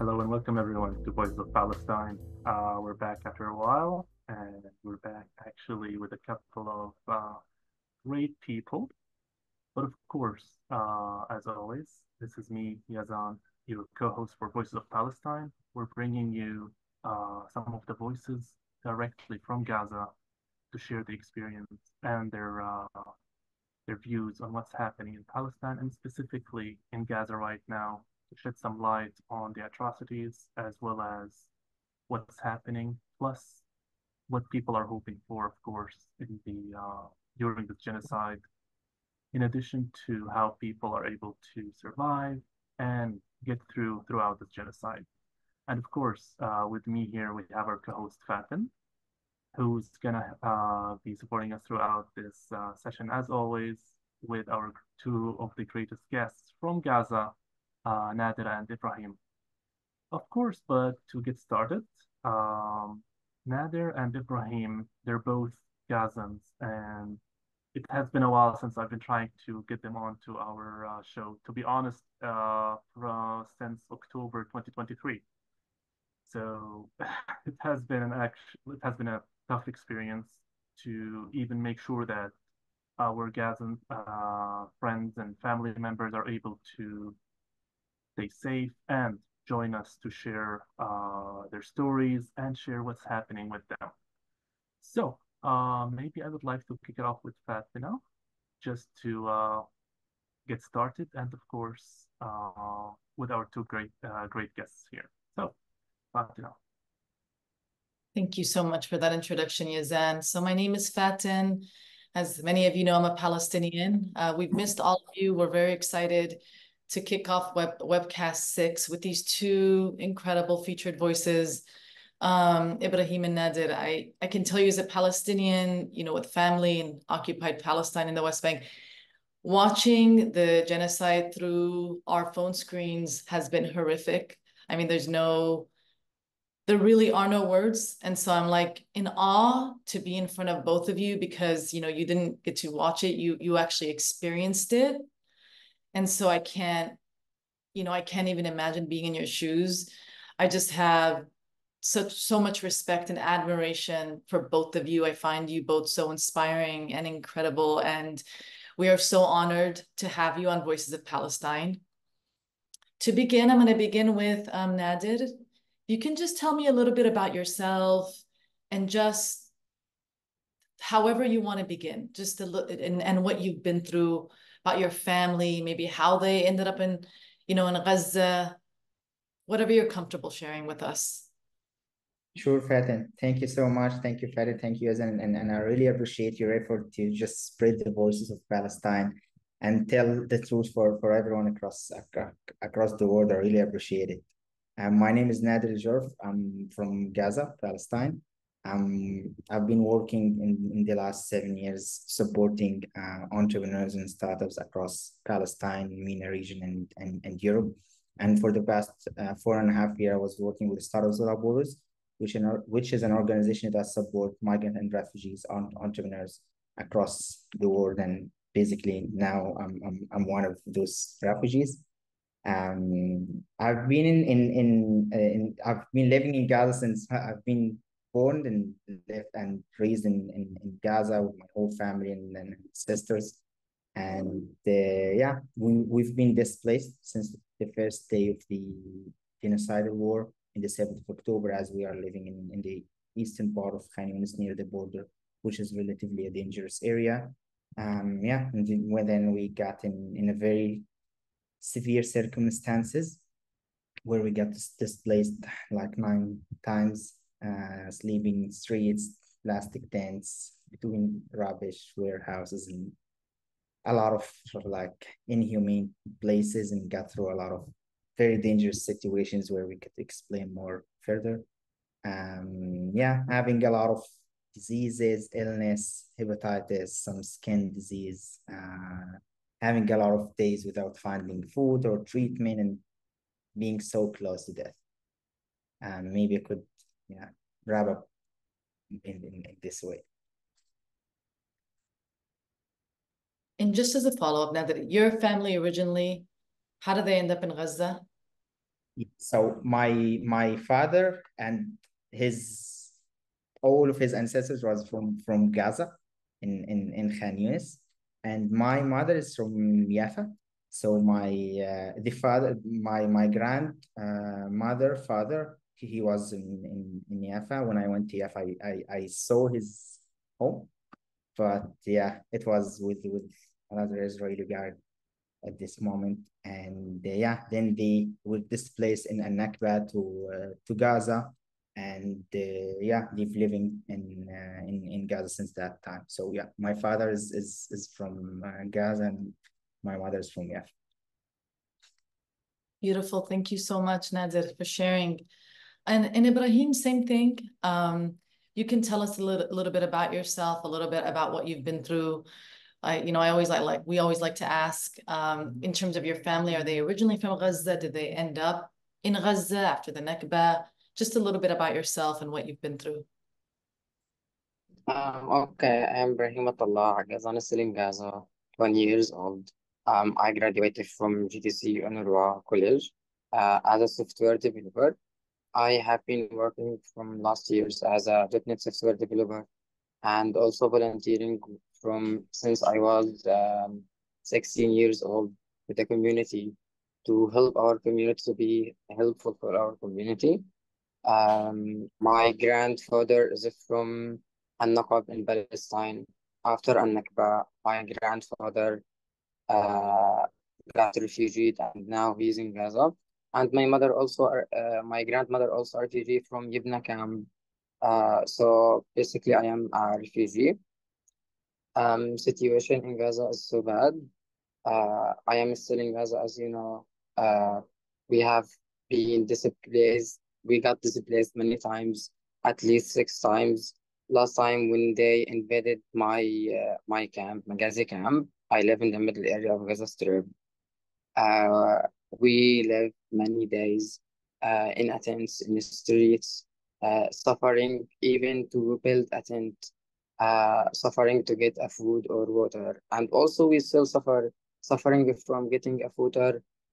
Hello and welcome everyone to Voices of Palestine. Uh, we're back after a while, and we're back actually with a couple of uh, great people. But of course, uh, as always, this is me, Yazan, your co-host for Voices of Palestine. We're bringing you uh, some of the voices directly from Gaza to share the experience and their uh, their views on what's happening in Palestine and specifically in Gaza right now shed some light on the atrocities as well as what's happening, plus what people are hoping for, of course, in the uh, during the genocide. In addition to how people are able to survive and get through throughout the genocide. And of course, uh, with me here, we have our co-host Fatin, who's gonna uh, be supporting us throughout this uh, session, as always, with our two of the greatest guests from Gaza, uh, Nadira and Ibrahim. Of course, but to get started, um, Nader and Ibrahim, they're both Gazans, and it has been a while since I've been trying to get them onto our uh, show. To be honest, uh, from, since October 2023. So it has been an act- it has been a tough experience to even make sure that our Gazan uh, friends and family members are able to stay safe and join us to share uh, their stories and share what's happening with them. So uh, maybe I would like to kick it off with Fatinah, just to uh, get started, and of course uh, with our two great uh, great guests here. So Fatinah. Thank you so much for that introduction, Yazan. So my name is Fatin. As many of you know, I'm a Palestinian. Uh, we've missed all of you. We're very excited to kick off web, webcast six with these two incredible featured voices, um, Ibrahim and Nader. I, I can tell you as a Palestinian, you know, with family in occupied Palestine in the West Bank, watching the genocide through our phone screens has been horrific. I mean, there's no, there really are no words. And so I'm like in awe to be in front of both of you because, you know, you didn't get to watch it. You, you actually experienced it. And so I can't, you know, I can't even imagine being in your shoes. I just have such so much respect and admiration for both of you. I find you both so inspiring and incredible. And we are so honored to have you on Voices of Palestine. To begin, I'm going to begin with um, Nader. You can just tell me a little bit about yourself and just however you want to begin, just a look and, and what you've been through about your family, maybe how they ended up in, you know, in Gaza, whatever you're comfortable sharing with us. Sure, Fatin. Thank you so much. Thank you, Fatin. Thank you, and, and, and I really appreciate your effort to just spread the voices of Palestine and tell the truth for, for everyone across across the world. I really appreciate it. Um, my name is Nader Jorf. I'm from Gaza, Palestine. Um, I've been working in, in the last seven years supporting uh, entrepreneurs and startups across Palestine, MENA region, and, and, and Europe. And for the past uh, four and a half year, I was working with Startups Without Borders, which, in, which is an organization that supports migrant and refugees on entrepreneurs across the world. And basically now I'm, I'm, I'm one of those refugees. Um, I've been in, in, in, uh, in I've been living in Gaza since I've been born and lived and raised in, in, in Gaza with my whole family and, sisters. And uh, yeah, we, we've been displaced since the first day of the genocidal war in the 7th of October, as we are living in, in the eastern part of Khan Yunis near the border, which is relatively a dangerous area. Um, yeah, and then we got in, in a very severe circumstances where we got displaced like nine times uh, sleeping streets, plastic tents, between rubbish warehouses, and a lot of sort of like inhumane places, and got through a lot of very dangerous situations where we could explain more further. Um, yeah, having a lot of diseases, illness, hepatitis, some skin disease, uh, having a lot of days without finding food or treatment, and being so close to death. Um, maybe I could yeah, wrap up in, in, in this way. And just as a follow-up, now that your family originally, how did they end up in Gaza? So my my father and his all of his ancestors was from from Gaza in in in Khan Yunis, and my mother is from Jaffa. So my uh, the father my my grand uh, mother father he, was in, in in Jaffa. When I went to Yafa, I, I I saw his home, but yeah, it was with with another Israeli guard at this moment. And uh, yeah, then they were displaced in Al-Nakba to uh, to Gaza, and uh, yeah, they've living in uh, in in Gaza since that time. So yeah, my father is is is from uh, Gaza, and my mother is from Yaf. Beautiful. Thank you so much, Nader, for sharing. And and Ibrahim, same thing. Um, you can tell us a little, a little bit about yourself, a little bit about what you've been through I, you know, I always like, like we always like to ask, um, in terms of your family, are they originally from Gaza? Did they end up in Gaza after the Nakba? Just a little bit about yourself and what you've been through. Um, okay, I'm Ibrahim Altalaa I'm still in Gaza, 20 years old. Um, I graduated from GTC UNRWA College uh, as a software developer. I have been working from last years as a .NET software developer and also volunteering from since I was um, 16 years old with the community to help our community to be helpful for our community. Um, my grandfather is from An-Naqab in Palestine. After An-Nakba, my grandfather uh, got refugeed and now he's in Gaza. And my mother also, uh, my grandmother also refugee from Yibna camp. Uh, so basically I am a refugee um, situation in Gaza is so bad. Uh, I am still in Gaza, as you know. Uh, we have been displaced. We got displaced many times, at least six times. Last time when they invaded my uh, my camp, Maghazi camp, I live in the middle area of Gaza Strip. Uh, we live many days uh, in tents, in the streets, uh, suffering even to build a tent uh, suffering to get a food or water. And also we still suffer suffering from getting a food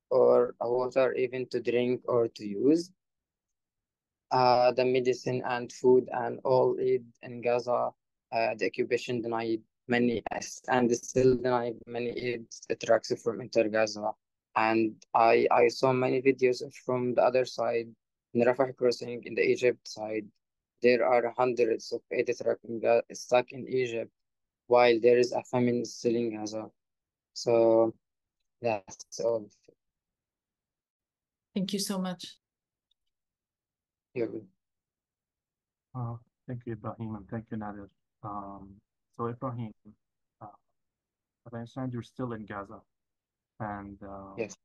or a water even to drink or to use. Uh, the medicine and food and all aid in Gaza, uh, the occupation denied many and still denied many aid trucks from Inter Gaza. And I, I saw many videos from the other side, in Rafah crossing in the Egypt side, there are hundreds of aid trucks stuck in Egypt while there is a famine still in Gaza. So that's all. Thank you so much. You're good. Uh, thank you, Ibrahim, and thank you, Nader. Um, so, Ibrahim, uh, I understand, you're still in Gaza, and uh, yes,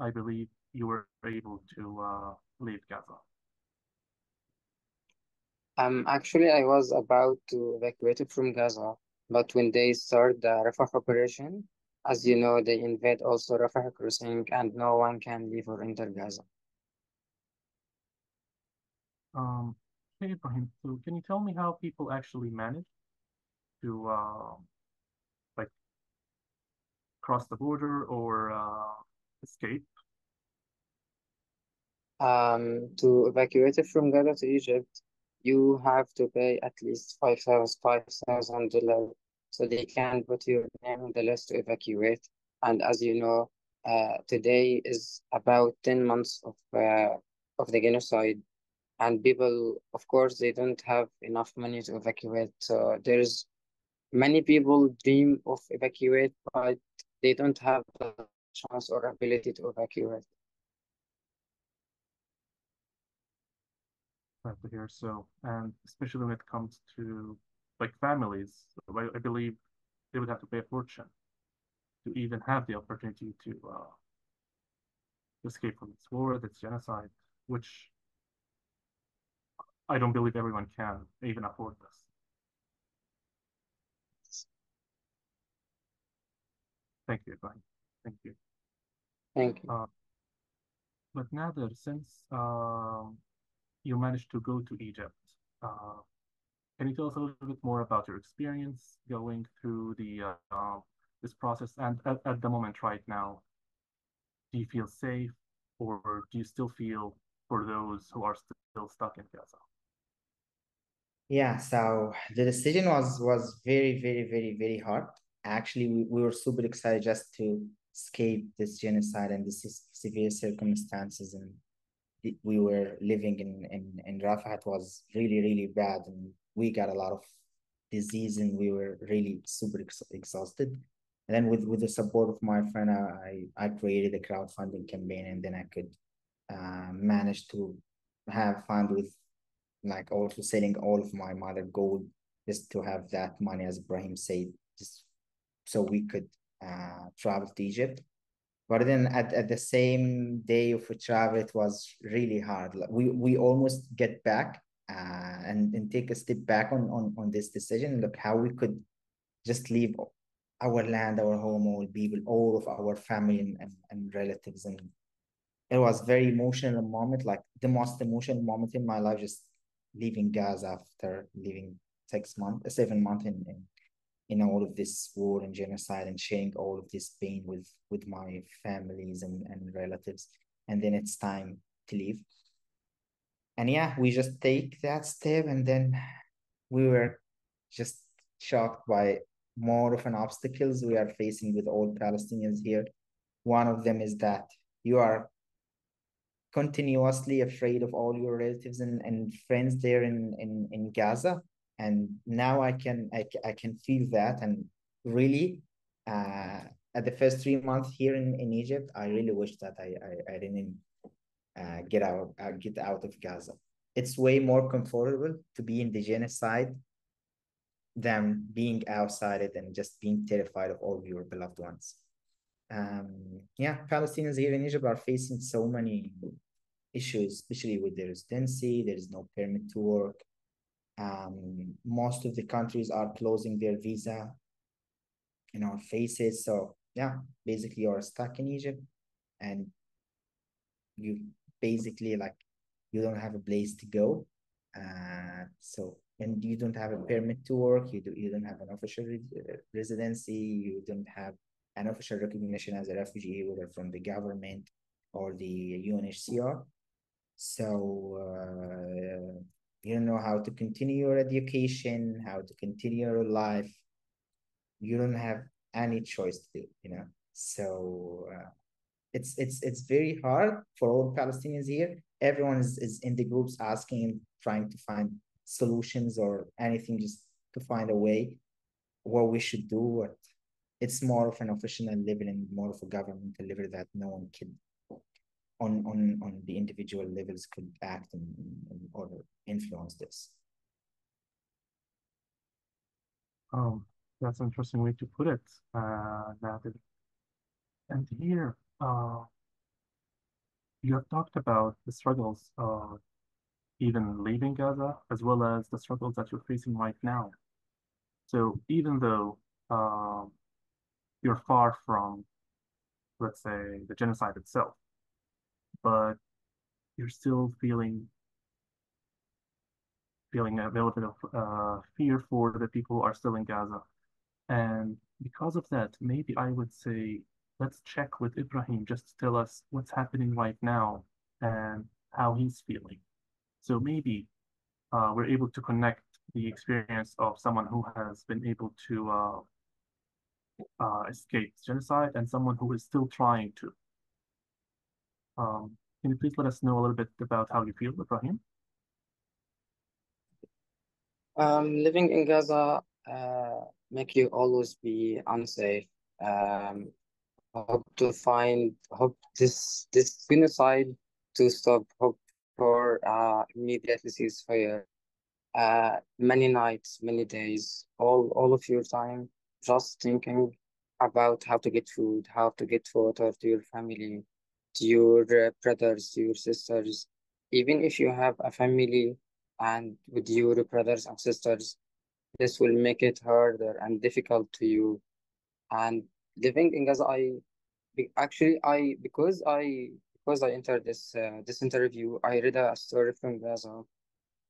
I believe you were able to uh, leave Gaza. Um, actually, I was about to evacuate from Gaza, but when they start the Rafah operation, as you know, they invade also Rafah crossing, and no one can leave or enter Gaza. Um, hey Ibrahim, so can you tell me how people actually manage to uh, cross the border or uh, escape? Um, to evacuate from Gaza to Egypt, you have to pay at least five thousand five thousand dollars so they can put your name on the list to evacuate. And as you know, uh, today is about ten months of uh, of the genocide, and people, of course, they don't have enough money to evacuate. So there's many people dream of evacuate, but they don't have the chance or ability to evacuate. Glad to hear so. And especially when it comes to like families, I, believe they would have to pay a fortune to even have the opportunity to uh, escape from this war, this genocide, which I don't believe everyone can even afford this. Thank you, Brian. Thank you. Thank you. Uh, but Nader, since um, you managed to go to Egypt. Uh, can you tell us a little bit more about your experience going through the uh, this process and at, at the moment right now? Do you feel safe? or do you still feel for those who are still stuck in Gaza? Yeah, so the decision was was very, very, very, very hard. Actually, we, we were super excited just to escape this genocide and this severe circumstances and we were living in, in, in Rafah. It was really, really bad and we got a lot of disease and we were really super ex exhausted. And then with, with the support of my friend, I, I created a crowdfunding campaign and then I could uh, manage to have fun with like also selling all of my mother gold just to have that money, as Ibrahim said, just so we could uh, travel to Egypt. But then at, at the same day of travel, it was really hard. We we almost get back uh, and, and take a step back on, on, on this decision. Look how we could just leave our land, our home, all people, all of our family and, and, and relatives. And it was very emotional moment, like the most emotional moment in my life, just leaving Gaza after leaving six months, seven months in, in in all of this war and genocide and sharing all of this pain with with my families and, and relatives. And then it's time to leave. And yeah, we just take that step and then we were just shocked by more of an obstacles we are facing with all Palestinians here. One of them is that you are continuously afraid of all your relatives and, and friends there in, in, in Gaza. And now I can I, I can feel that and really uh, at the first three months here in, in Egypt, I really wish that I, I, I didn't uh, get out uh, get out of Gaza. It's way more comfortable to be in the genocide than being outside it and just being terrified of all your beloved ones. Um, yeah, Palestinians here in Egypt are facing so many issues, especially with their residency. There is no permit to work. Um, most of the countries are closing their visa in our faces. So yeah, basically you're stuck in Egypt and you basically like you don't have a place to go. Uh, so and you don't have a permit to work, you do you don't have an official re residency, you don't have an official recognition as a refugee, whether from the government or the UNHCR. So uh, you don't know how to continue your education, how to continue your life. You don't have any choice to do, you know. So uh, it's it's it's very hard for all Palestinians here. Everyone is, is in the groups asking and trying to find solutions or anything just to find a way what we should do. What it's more of an official level and more of a governmental level that no one can on on on the individual levels could act and, and or influence this? Oh that's an interesting way to put it uh and here uh you have talked about the struggles of even leaving Gaza as well as the struggles that you're facing right now. So even though um, you're far from let's say the genocide itself but you're still feeling feeling a little bit of uh, fear for the people who are still in Gaza. And because of that, maybe I would say, let's check with Ibrahim just to tell us what's happening right now and how he's feeling. So maybe uh, we're able to connect the experience of someone who has been able to uh, uh, escape genocide and someone who is still trying to. Um, can you please let us know a little bit about how you feel, Ibrahim? Um, living in Gaza uh, make you always be unsafe. Um, hope to find hope this this genocide to stop. Hope for uh, immediate ceasefire. Uh, many nights, many days, all all of your time just thinking about how to get food, how to get water to your family, your brothers, your sisters. Even if you have a family and with your brothers and sisters, this will make it harder and difficult to you. And living in Gaza, I actually I because I because I entered this uh, this interview, I read a story from Gaza.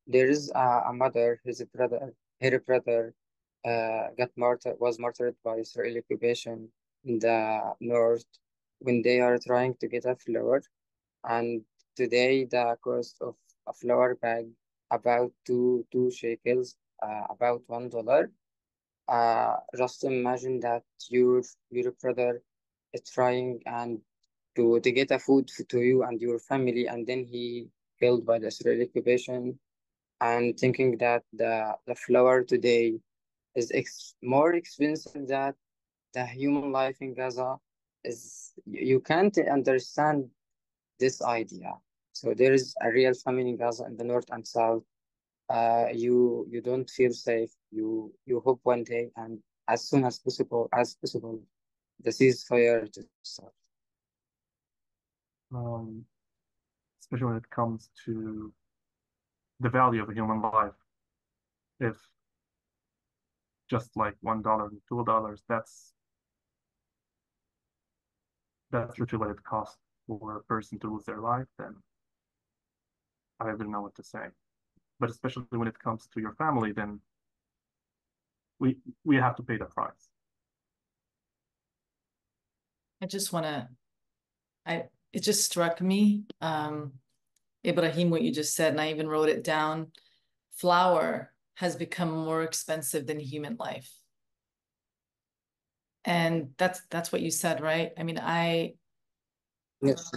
There is a, a mother, his brother, her brother, uh, got martyred was martyred by Israeli occupation in the north when they are trying to get a flower and today the cost of a flour bag about two two shekels, uh, about one dollar. Uh, just imagine that your your brother is trying and to to get a food to you and your family, and then he killed by the Israeli occupation, and thinking that the the flour today is ex more expensive than the human life in Gaza is you can't understand this idea. So there is a real famine in Gaza in the north and south. Uh, you you don't feel safe. You you hope one day and as soon as possible as possible, the ceasefire to start. Um, especially when it comes to the value of a human life. If just like one dollar two dollars, that's that's literally what it costs for a person to lose their life, then I don't know what to say. But especially when it comes to your family, then we we have to pay the price. I just want to, I it just struck me, um, Ibrahim, what you just said, and I even wrote it down. Flour has become more expensive than human life. And that's that's what you said, right? I mean, I Yes.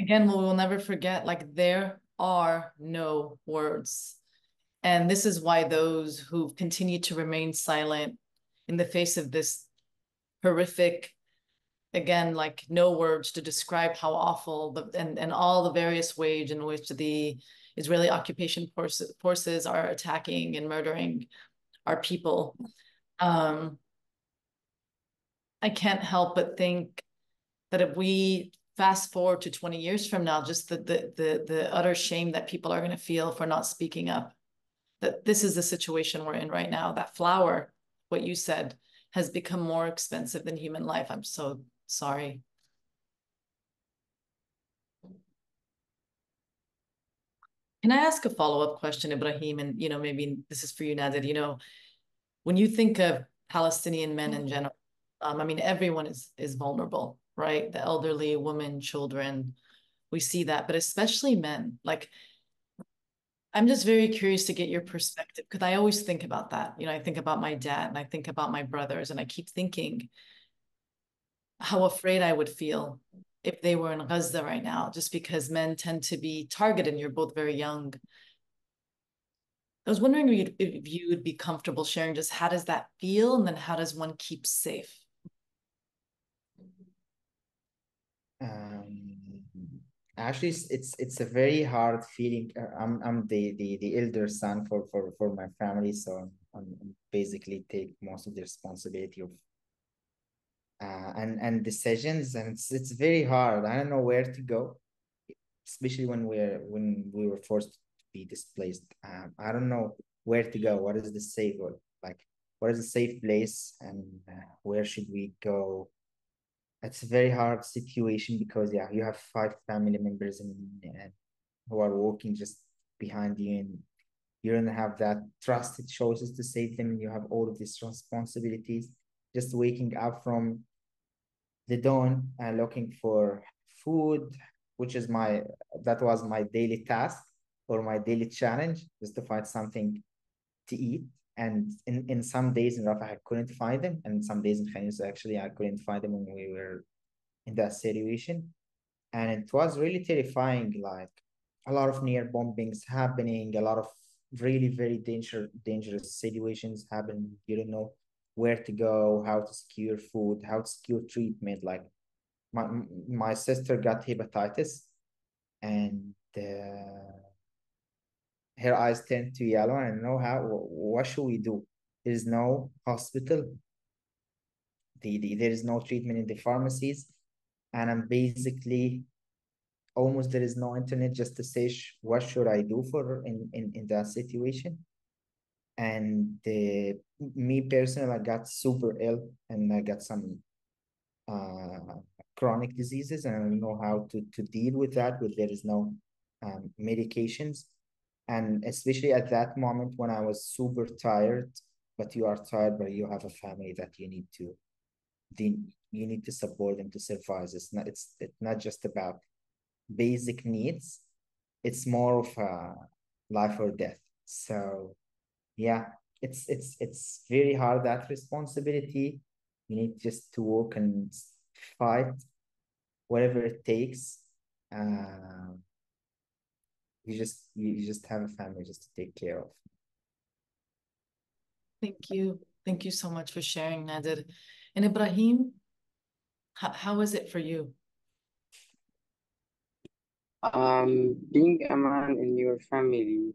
again, we will never forget, like there are no words. And this is why those who continue to remain silent in the face of this horrific, again, like no words to describe how awful the and, and all the various ways in which the Israeli occupation forces, forces are attacking and murdering our people. Um, I can't help but think that if we fast forward to 20 years from now, just the the the, the utter shame that people are going to feel for not speaking up. That this is the situation we're in right now. That flour, what you said, has become more expensive than human life. I'm so sorry. Can I ask a follow-up question, Ibrahim? And you know, maybe this is for you, Nader. You know, when you think of Palestinian men in general, um, I mean, everyone is is vulnerable, right? The elderly, women, children, we see that, but especially men. Like, I'm just very curious to get your perspective because I always think about that. You know, I think about my dad and I think about my brothers, and I keep thinking how afraid I would feel if they were in Gaza right now, just because men tend to be targeted and you're both very young. I was wondering if, you'd, if you would be comfortable sharing just how does that feel and then how does one keep safe? Um, actually, it's, it's it's a very hard feeling. Uh, I'm I'm the the the elder son for for for my family, so I'm, I'm basically take most of the responsibility of uh, and and decisions, and it's it's very hard. I don't know where to go, especially when we're when we were forced to be displaced. Um, I don't know where to go. What is the safe like what is a safe place, and uh, where should we go? It's a very hard situation because yeah, you have five family members and, who are walking just behind you, and you don't have that trusted choices to save them. You have all of these responsibilities. Just waking up from the dawn and looking for food, which is my that was my daily task or my daily challenge, just to find something to eat. And in, in some days in Rafah, I couldn't find them, and some days in Khan actually, I couldn't find them when we were in that situation. And it was really terrifying, like a lot of near bombings happening, a lot of really very dangerous dangerous situations happen. You don't know where to go, how to secure food, how to secure treatment. Like my my sister got hepatitis, and uh, her eyes turned to yellow. And I don't know how. What should we do? There is no hospital. The, the there is no treatment in the pharmacies, and I'm basically almost there is no internet just to say what should I do for in in in that situation and me personally, I got super ill and I got some uh, chronic diseases and I don't know how to, to deal with that, but there is no um, medications. And especially at that moment when I was super tired, but you are tired, but you have a family that you need to, the, you need to support them to survive. It's not, it's, it's not just about basic needs. It's more of a life or death. So yeah, it's it's it's very hard that responsibility. You need just to work and fight whatever it takes. Uh, you just you, you just have a family just to take care of. Thank you. Thank you so much for sharing, Nader. And Ibrahim, how, how is it for you? Um, being a man in your family,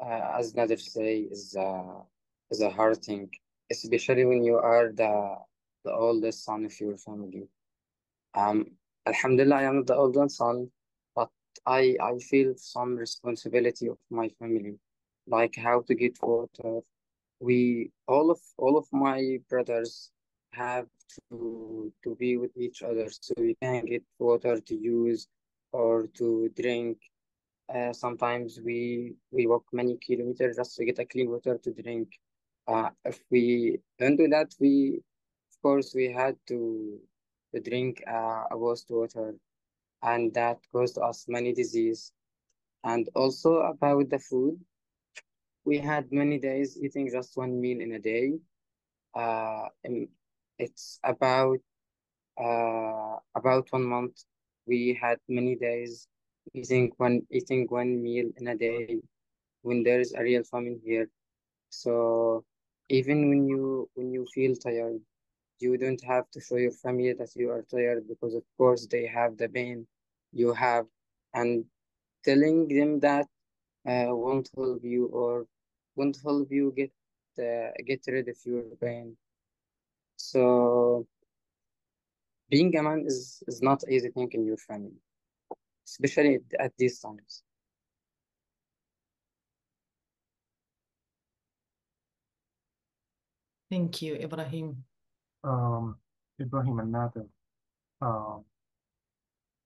uh, as Nader say, is uh, is a hard thing, especially when you are the the oldest son of your family. Um, Alhamdulillah, I am the oldest son, but I I feel some responsibility of my family, like how to get water. We all of all of my brothers have to to be with each other so we can get water to use or to drink. Uh, sometimes we we walk many kilometers just to get a clean water to drink. Uh, if we don't do that, we of course we had to to drink uh, a waste water, and that caused us many disease. And also about the food, we had many days eating just one meal in a day. Uh, it's about uh about one month we had many days eating one eating one meal in a day when there is a real famine here. So even when you when you feel tired, you don't have to show your family that you are tired because of course they have the pain you have and telling them that uh, won't help you or won't help you get uh, get rid of your pain. So being a man is, is not easy thing in your family, especially at, at these times. Thank you, Ibrahim. Um, Ibrahim and Nader, um,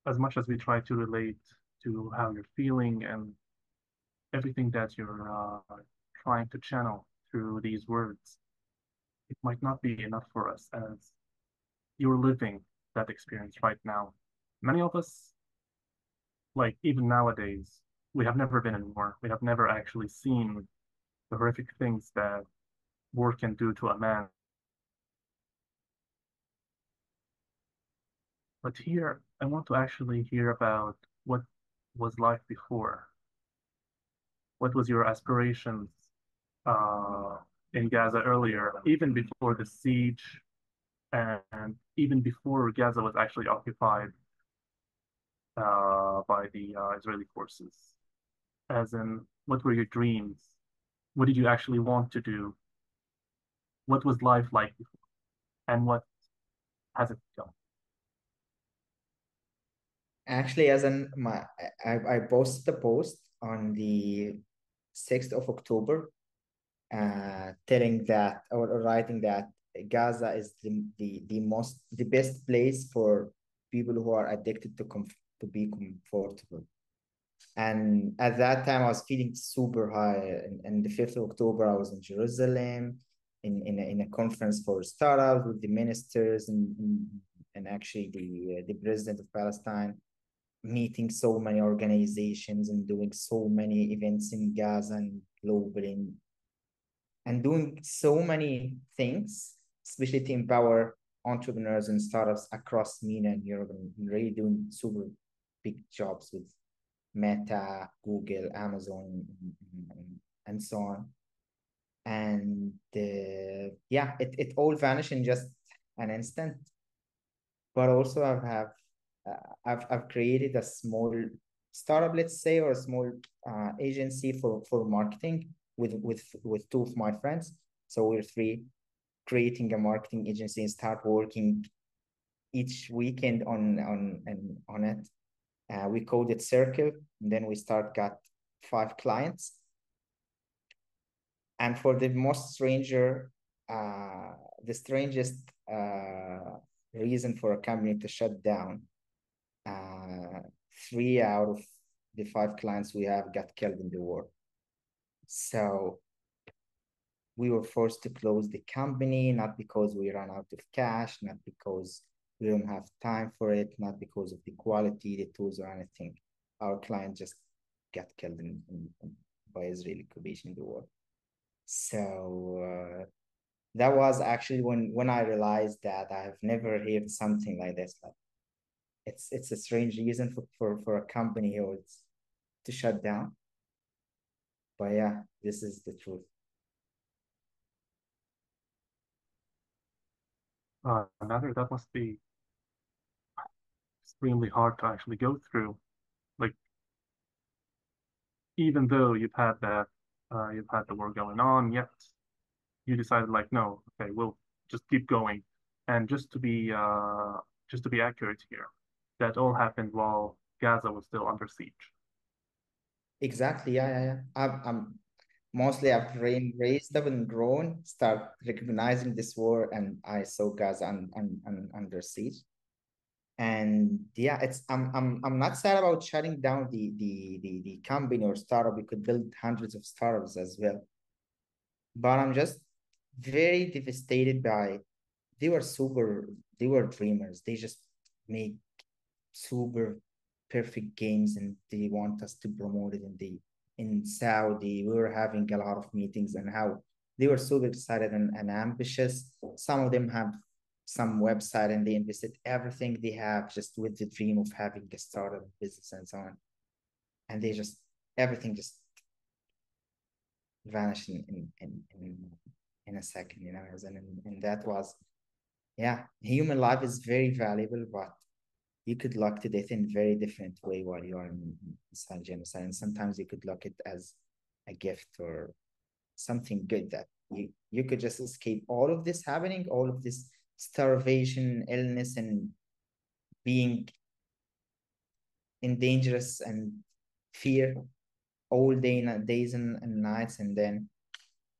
as much as we try to relate to how you're feeling and everything that you're uh, trying to channel through these words, it might not be enough for us as you're living that experience right now. Many of us, like even nowadays, we have never been in war. We have never actually seen the horrific things that war can do to a man. But here, I want to actually hear about what was life before. What was your aspirations uh, in Gaza earlier, even before the siege and even before Gaza was actually occupied uh, by the uh, Israeli forces? As in, what were your dreams? What did you actually want to do? What was life like before? And what has it become? Actually, as in my, I, I posted a post on the 6th of October, uh, telling that or writing that Gaza is the, the, the most the best place for people who are addicted to comf- to be comfortable. And at that time, I was feeling super high. And, and the 5th of October, I was in Jerusalem in, in, a, in a conference for startups with the ministers and, and, and actually the, uh, the president of Palestine, meeting so many organizations and doing so many events in Gaza and globally and doing so many things especially to empower entrepreneurs and startups across MENA and Europe and really doing super big jobs with Meta, Google, Amazon, and, and so on. And uh, yeah, it, it all vanished in just an instant. But also, I have I've I've created a small startup, let's say, or a small uh, agency for for marketing with with with two of my friends. So we're three creating a marketing agency and start working each weekend on on on, on it. Uh, we called it Circle. And then we start got five clients. And for the most stranger, uh, the strangest uh, reason for a company to shut down, uh, three out of the five clients we have got killed in the war. So we were forced to close the company, not because we ran out of cash, not because We don't have time for it, not because of the quality, the tools, or anything. Our client just got killed in, in, in by Israeli occupation in the war. So uh, that was actually when when I realized that I have never heard something like this. Like it's it's a strange reason for for, for a company or to shut down. But yeah, this is the truth. Uh, another that must be extremely hard to actually go through. Like even though you've had that, uh, you've had the war going on, yet you decided like, no, okay, we'll just keep going. And just to be, uh, just to be accurate here, that all happened while Gaza was still under siege. Exactly. Yeah, yeah, yeah. I'm, I'm mostly I've been raised up and grown, start recognizing this war, and I saw Gaza un, un, under siege. And yeah, it's I'm I'm I'm not sad about shutting down the the the the company or startup. We could build hundreds of startups as well. But I'm just very devastated by they were super they were dreamers. They just make super perfect games and they want us to promote it in the in Saudi. We were having a lot of meetings and how they were super excited and, and ambitious. Some of them have some website and they invested everything they have just with the dream of having a startup business and so on. And they just everything just vanished in in in, in, in a second, you know, and, and that was yeah, human life is very valuable, but you could look to death in a very different way while you are in inside genocide. And sometimes you could look it as a gift or something good that you, you could just escape all of this happening, all of this starvation, illness, and being in dangerous and fear all day days and, and nights and then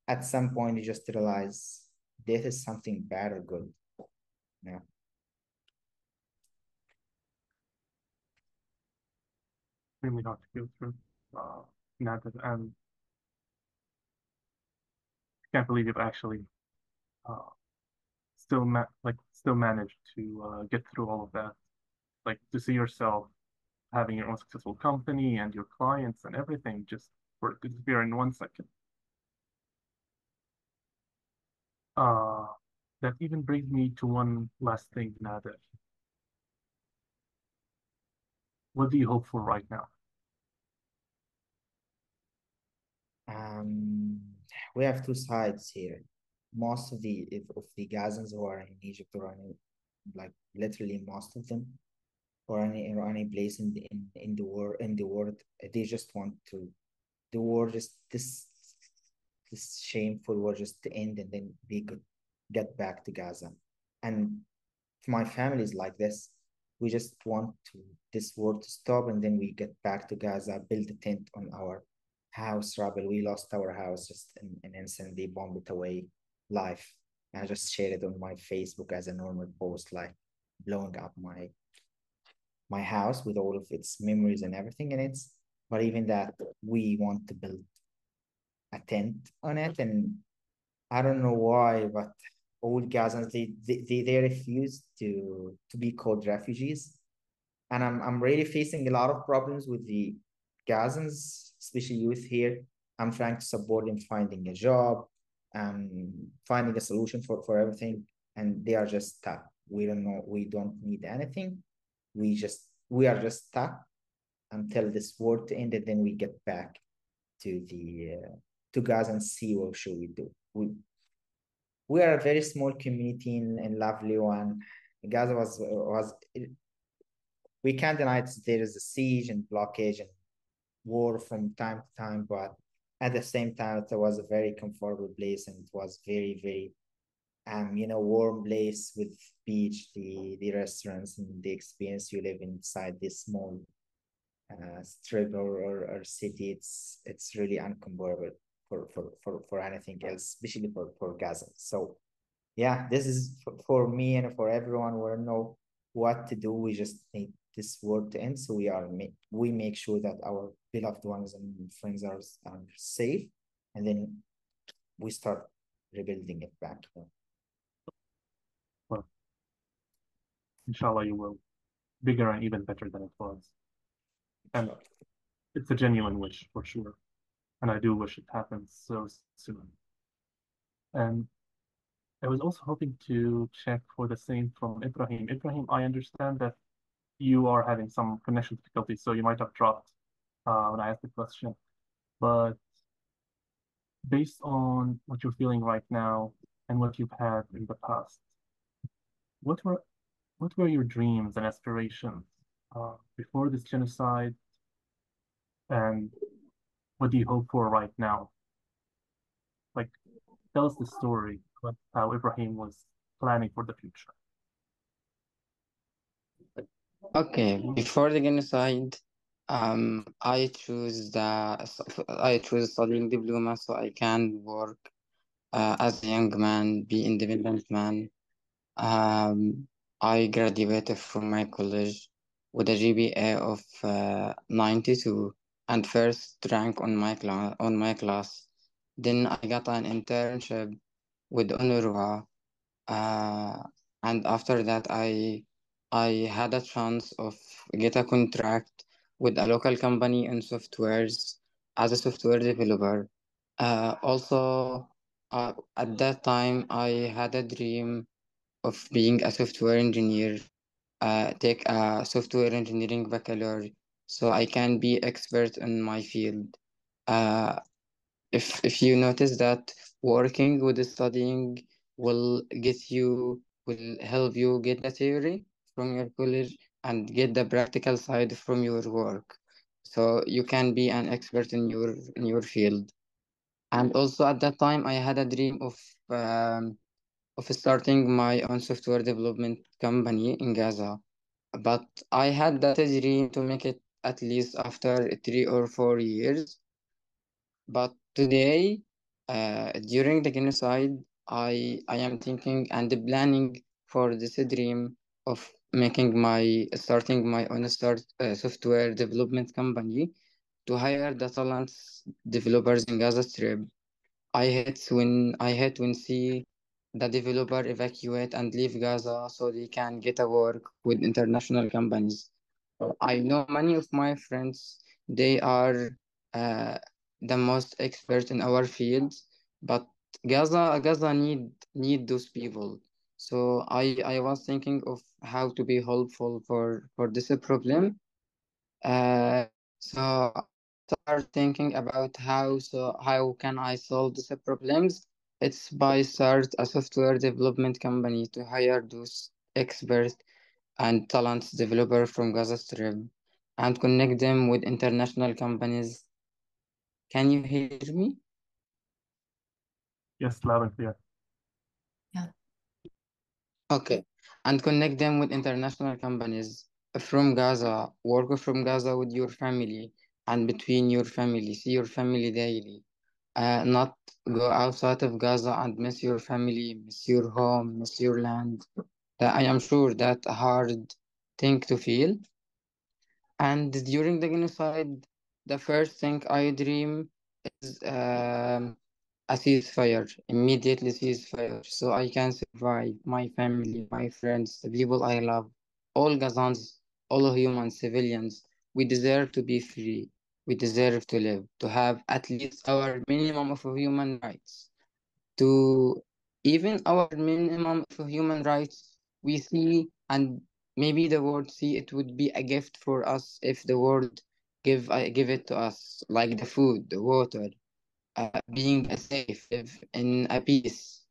at some point you just realize death is something bad or good yeah Extremely hard to go through. Uh, that, and I can't believe you've actually uh, still ma like still managed to uh, get through all of that. Like to see yourself having your own successful company and your clients and everything just for disappear in one second. Uh, that even brings me to one last thing, Nader. What do you hope for right now? Um, we have two sides here. Most of the if, of the Gazans who are in Egypt or any, like literally most of them, or any or any place in the in, in the world in the world, they just want to the war just this this shameful war just to end and then they could get back to Gaza. And my family is like this. We just want to this war to stop and then we get back to Gaza, build a tent on our house rubble. We lost our house just in an instant. They bombed it away live. I just shared it on my Facebook as a normal post, like blowing up my my house with all of its memories and everything in it. But even that, we want to build a tent on it, and I don't know why, but old Gazans they they, they refuse to to be called refugees, and I'm I'm really facing a lot of problems with the Gazans, especially youth here. I'm trying to support them finding a job and finding a solution for, for everything. And they are just stuck. We don't know, we don't need anything. We just, we are just stuck until this war to end and then we get back to the, uh, to Gaza and see what should we do. We, we are a very small community in, in lovely one. Gaza was, was, we can't deny there is a siege and blockage and war from time to time, but at the same time, it was a very comfortable place and it was very, very, um, you know, warm place with beach, the the restaurants and the experience you live inside this small uh, strip or, or, or city. It's it's really uncomparable for for for for anything else, especially for for Gaza. So, yeah, this is for, me and for everyone. We don't know what to do. We just need this world to end. So we are we make sure that our beloved ones and friends are, are safe, and then we start rebuilding it back. Well, inshallah, you will bigger and even better than it was. And it's a genuine wish for sure. And I do wish it happens so soon. And I was also hoping to check for the same from Ibrahim. Ibrahim, I understand that you are having some connection difficulties, so you might have dropped uh, when I asked the question. But based on what you're feeling right now and what you've had in the past, what were what were your dreams and aspirations uh, before this genocide, and what do you hope for right now? Like, tell us the story about how Ibrahim was planning for the future. Okay, before the genocide, um, I choose the I choose studying diploma so I can work uh, as a young man, be independent man. Um, I graduated from my college with a GPA of uh, 92 and first rank on my class on my class. Then I got an internship with UNRWA, uh, and after that I I had a chance of get a contract with a local company in softwares as a software developer. Uh, also, uh, at that time, I had a dream of being a software engineer, uh, take a software engineering baccalaureate, so I can be expert in my field. Uh, if if you notice that working with studying will get you will help you get the theory from your college and get the practical side from your work. So you can be an expert in your in your field. And also at that time i had a dream of um, of starting my own software development company in gaza. But i had that dream to make it at least after three or four years but today uh, during the genocide i i am thinking and planning for this dream of making my starting my own start uh, software development company to hire the talents developers in Gaza Strip. I hate when I hate when see the developer evacuate and leave Gaza so they can get a work with international companies. I know many of my friends they are uh, the most expert in our fields, but Gaza Gaza need need those people. So I I was thinking of how to be helpful for for this problem. Uh, so start thinking about how so how can I solve these problems. It's by start a software development company to hire those experts and talent developer from Gaza Strip and connect them with international companies. Can you hear me? Yes, loud and clear. Yeah. Okay, and connect them with international companies from Gaza, work from Gaza with your family and between your family, see your family daily. Uh, not go outside of Gaza and miss your family, miss your home, miss your land. I am sure that a hard thing to feel. And during the genocide, the first thing I dream is um, a ceasefire, immediately ceasefire, so I can survive, my family, my friends, the people I love, all Gazans, all human civilians. We deserve to be free. We deserve to live, to have at least our minimum of human rights. To even our minimum of human rights, we see, and maybe the world see it would be a gift for us if the world give uh, give it to us, like the food, the water, uh, being safe, in a peace.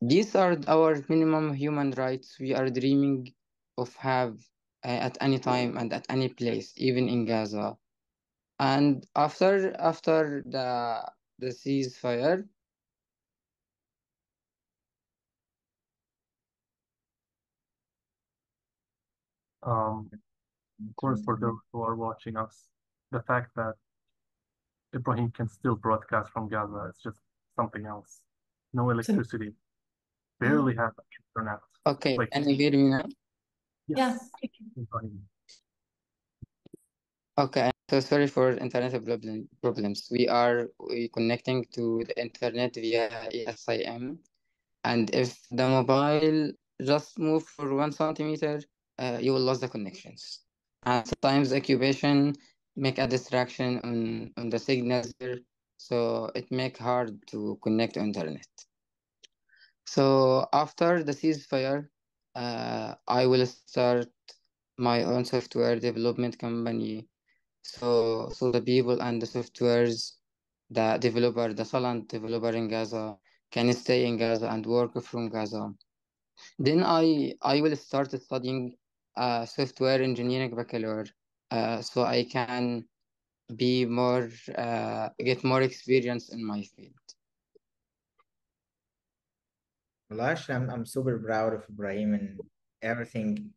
These are our minimum human rights we are dreaming of have uh, at any time and at any place, even in Gaza. And after after the the ceasefire, Um, of course, for those who are watching us, the fact that Ibrahim can still broadcast from Gaza is just something else. No electricity, barely have internet. okay, Like- can you hear me now? Yeah. Ibrahim. Okay, so sorry for internet problem, problems. We are we connecting to the internet via ESIM, and if the mobile just move for one centimeter, uh, you will lose the connections. And sometimes occupation make a distraction on, on the signals there, so it make hard to connect internet. So after the ceasefire, uh, I will start my own software development company. So so the people and the softwares, the developer, the Solent developer in Gaza can stay in Gaza and work from Gaza. Then I I will start studying uh, software engineering baccalaureate, uh, so I can be more uh, get more experience in my field. Well, actually, I'm I'm super proud of Ibrahim and everything.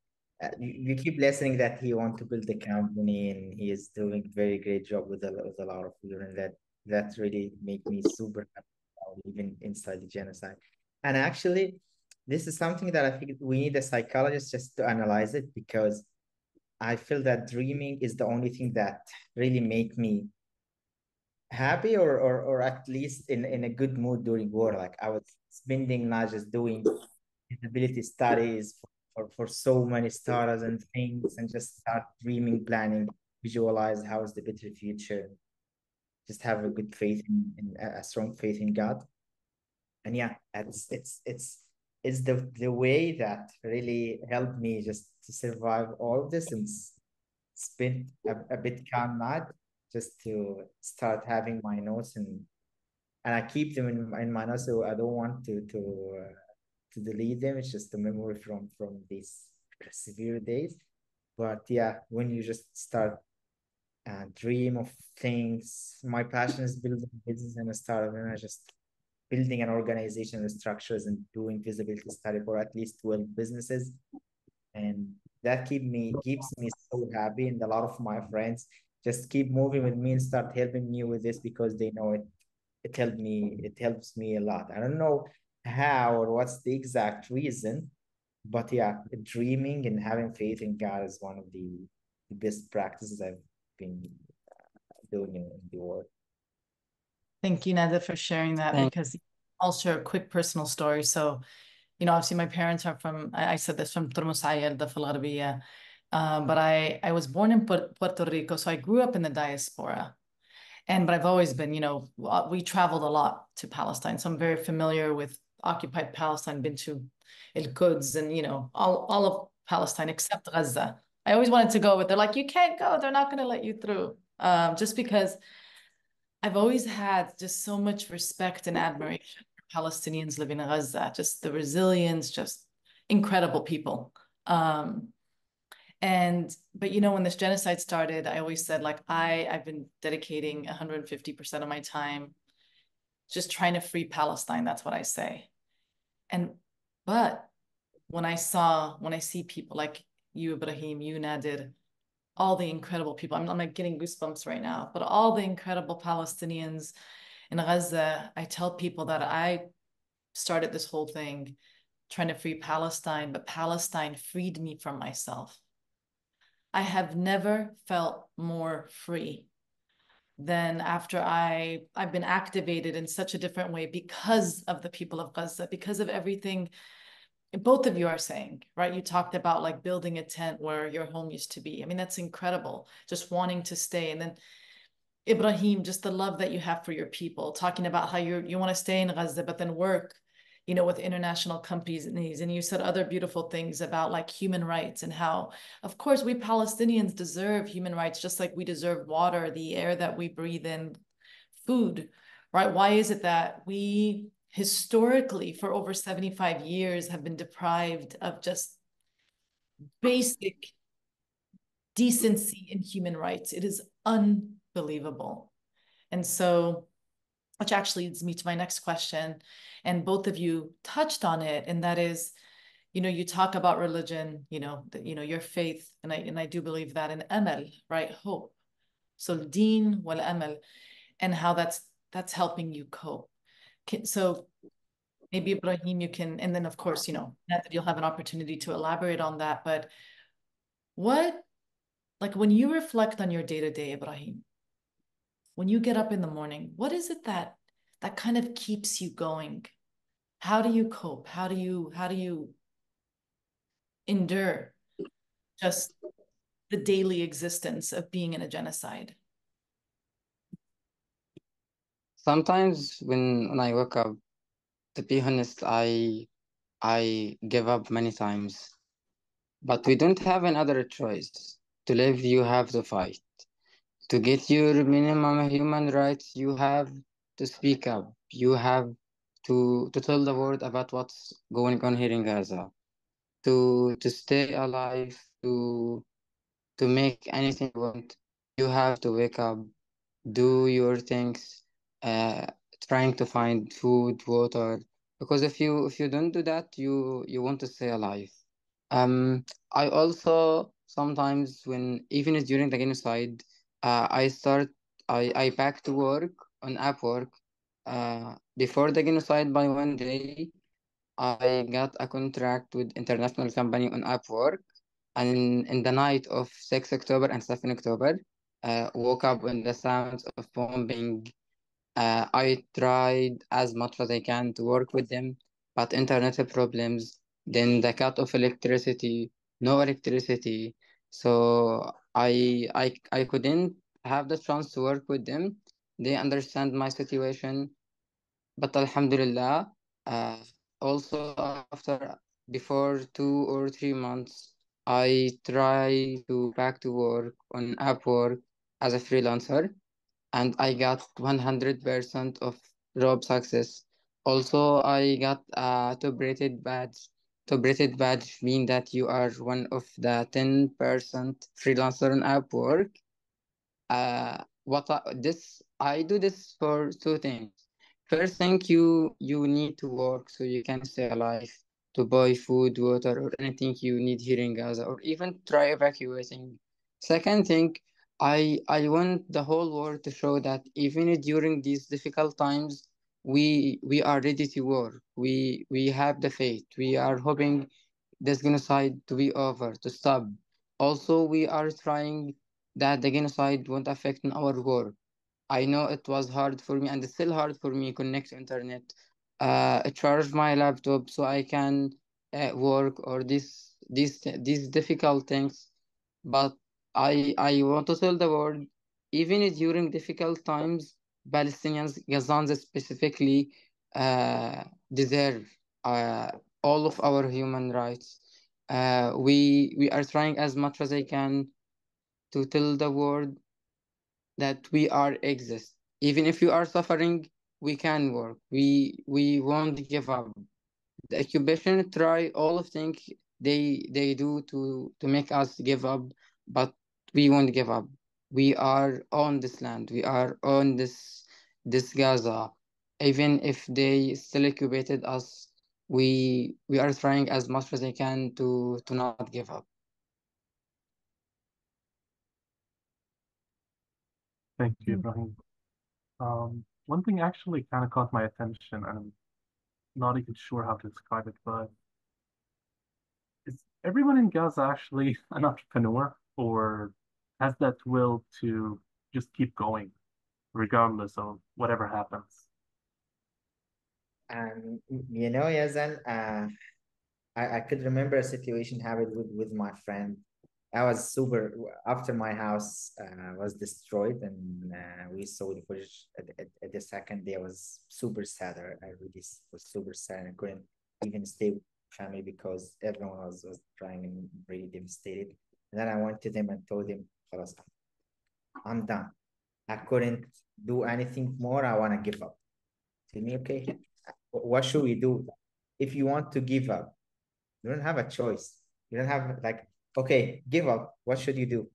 Uh, you, you keep listening that he want to build a company and he is doing very great job with a with a lot of people and that that really make me super happy even inside the genocide. And actually, this is something that I think we need a psychologist just to analyze it because I feel that dreaming is the only thing that really make me happy or or or at least in in a good mood during war. Like I was spending not just doing disability studies for, for so many stars and things and just start dreaming, planning, visualize how is the better future. Just have a good faith in, in a strong faith in God. And yeah, it's it's it's it's the the way that really helped me just to survive all of this and spend a, a bit calm night just to start having my notes and and I keep them in, in my notes so I don't want to to uh, to delete them. It's just a memory from from these severe days. But yeah, when you just start uh, dream of things, my passion is building business and a startup, and I just building an organization and structures and doing feasibility study for at least 12 businesses. And that keep me keeps me so happy and a lot of my friends just keep moving with me and start helping me with this because they know it. It helped me it helps me a lot. I don't know how or what's the exact reason but yeah dreaming and having faith in god is one of the, best practices i've been uh, doing in, in the world Thank you, Nader, for sharing that Thank because I'll share a quick personal story. So, you know, obviously my parents are from, I, I said this from Turmus the Falarbia, uh, but I, I was born in Puerto Rico, so I grew up in the diaspora. And, but I've always been, you know, we traveled a lot to Palestine. So I'm very familiar with occupied Palestine, been to El Quds and, you know, all, all of Palestine except Gaza. I always wanted to go, but they're like, you can't go. They're not going to let you through. Um, just because I've always had just so much respect and admiration for Palestinians living in Gaza, just the resilience, just incredible people. Um, and but you know when this genocide started i always said like i i've been dedicating 150% of my time just trying to free palestine that's what i say and but when i saw when i see people like you ibrahim you nader all the incredible people. I'm, I'm like getting goosebumps right now, but all the incredible Palestinians in Gaza. I tell people that I started this whole thing trying to free Palestine, but Palestine freed me from myself. I have never felt more free than after I I've been activated in such a different way because of the people of Gaza, because of everything both of you are saying, right? You talked about like building a tent where your home used to be. I mean, that's incredible. Just wanting to stay. And then Ibrahim, just the love that you have for your people, talking about how you you want to stay in Gaza, but then work, you know, with international companies. And these. And you said other beautiful things about like human rights and how, of course, we Palestinians deserve human rights, just like we deserve water, the air that we breathe in, food, right? Why is it that we historically for over 75 years have been deprived of just basic decency and human rights. It is unbelievable. And so, which actually leads me to my next question. And both of you touched on it, and that is, you know, you talk about religion, you know, that you know, your faith, and I and I do believe that in amal, right? Hope. So deen wal amal, and how that's that's helping you cope so maybe Ibrahim, you can, and then of course, you know, that you'll have an opportunity to elaborate on that. But what, like when you reflect on your day to day, Ibrahim, when you get up in the morning, what is it that that kind of keeps you going? How do you cope? How do you how do you endure just the daily existence of being in a genocide? Sometimes when when I wake up, to be honest, I I give up many times. But we don't have another choice. To live, you have to fight. To get your minimum human rights, you have to speak up. You have to to tell the world about what's going on here in Gaza. To to stay alive, to to make anything you want, you have to wake up, do your things, uh, trying to find food, water. Because if you if you don't do that, you you want to stay alive. Um, I also sometimes when even during the genocide, uh, I start I I back to work on Upwork. Uh, before the genocide by one day, I got a contract with international company on Upwork, and in the night of 6 October and 7 October, uh, woke up when the sounds of bombing uh, I tried as much as I can to work with them, but internet problems, then the cut of electricity, no electricity. So I I I couldn't have the chance to work with them. They understand my situation, but Alhamdulillah, uh, also after before two or three months, I try to back to work on Upwork as a freelancer and I got 100% of job success. Also, I got a top-rated badge. Top-rated badge mean that you are one of the 10% freelancer on Upwork. Uh, what I, this I do this for two things. First thing, you you need to work so you can stay alive, to buy food, water, or anything you need here in Gaza, or even try evacuating. Second thing, I I want the whole world to show that even during these difficult times, we we are ready to work. We we have the faith. We are hoping this genocide to be over, to stop. Also, we are trying that the genocide won't affect our work. I know it was hard for me and it's still hard for me connect internet, uh, charge my laptop so I can uh, work or this these these difficult things. But I I want to tell the world, even during difficult times, Palestinians, Gazans specifically, uh, deserve uh, all of our human rights. Uh, we we are trying as much as I can to tell the world that we are exist. Even if you are suffering, we can work. We we won't give up. The occupation try all of things they they do to to make us give up, but we won't give up. We are on this land. We are on this this Gaza. Even if they still occupied us, we we are trying as much as I can to to not give up. Thank you, Ibrahim. Um, one thing actually kind of caught my attention, and I'm not even sure how to describe it, but is everyone in Gaza actually an entrepreneur, or has that will to just keep going regardless of whatever happens. And you know, Yazan, uh, I, I could remember a situation happened with, with my friend. I was super after my house uh, was destroyed and uh, we saw the footage at, at, at, the second day. I was super sad. I really was super sad. I couldn't even stay with family because everyone was, was trying and really devastated. And then I went to them and told them, خلاص I'm done. I couldn't do anything more. I want to give up. Tell me, okay, what should we do? If you want to give up, you don't have a choice. You don't have like, okay, give up. What should you do?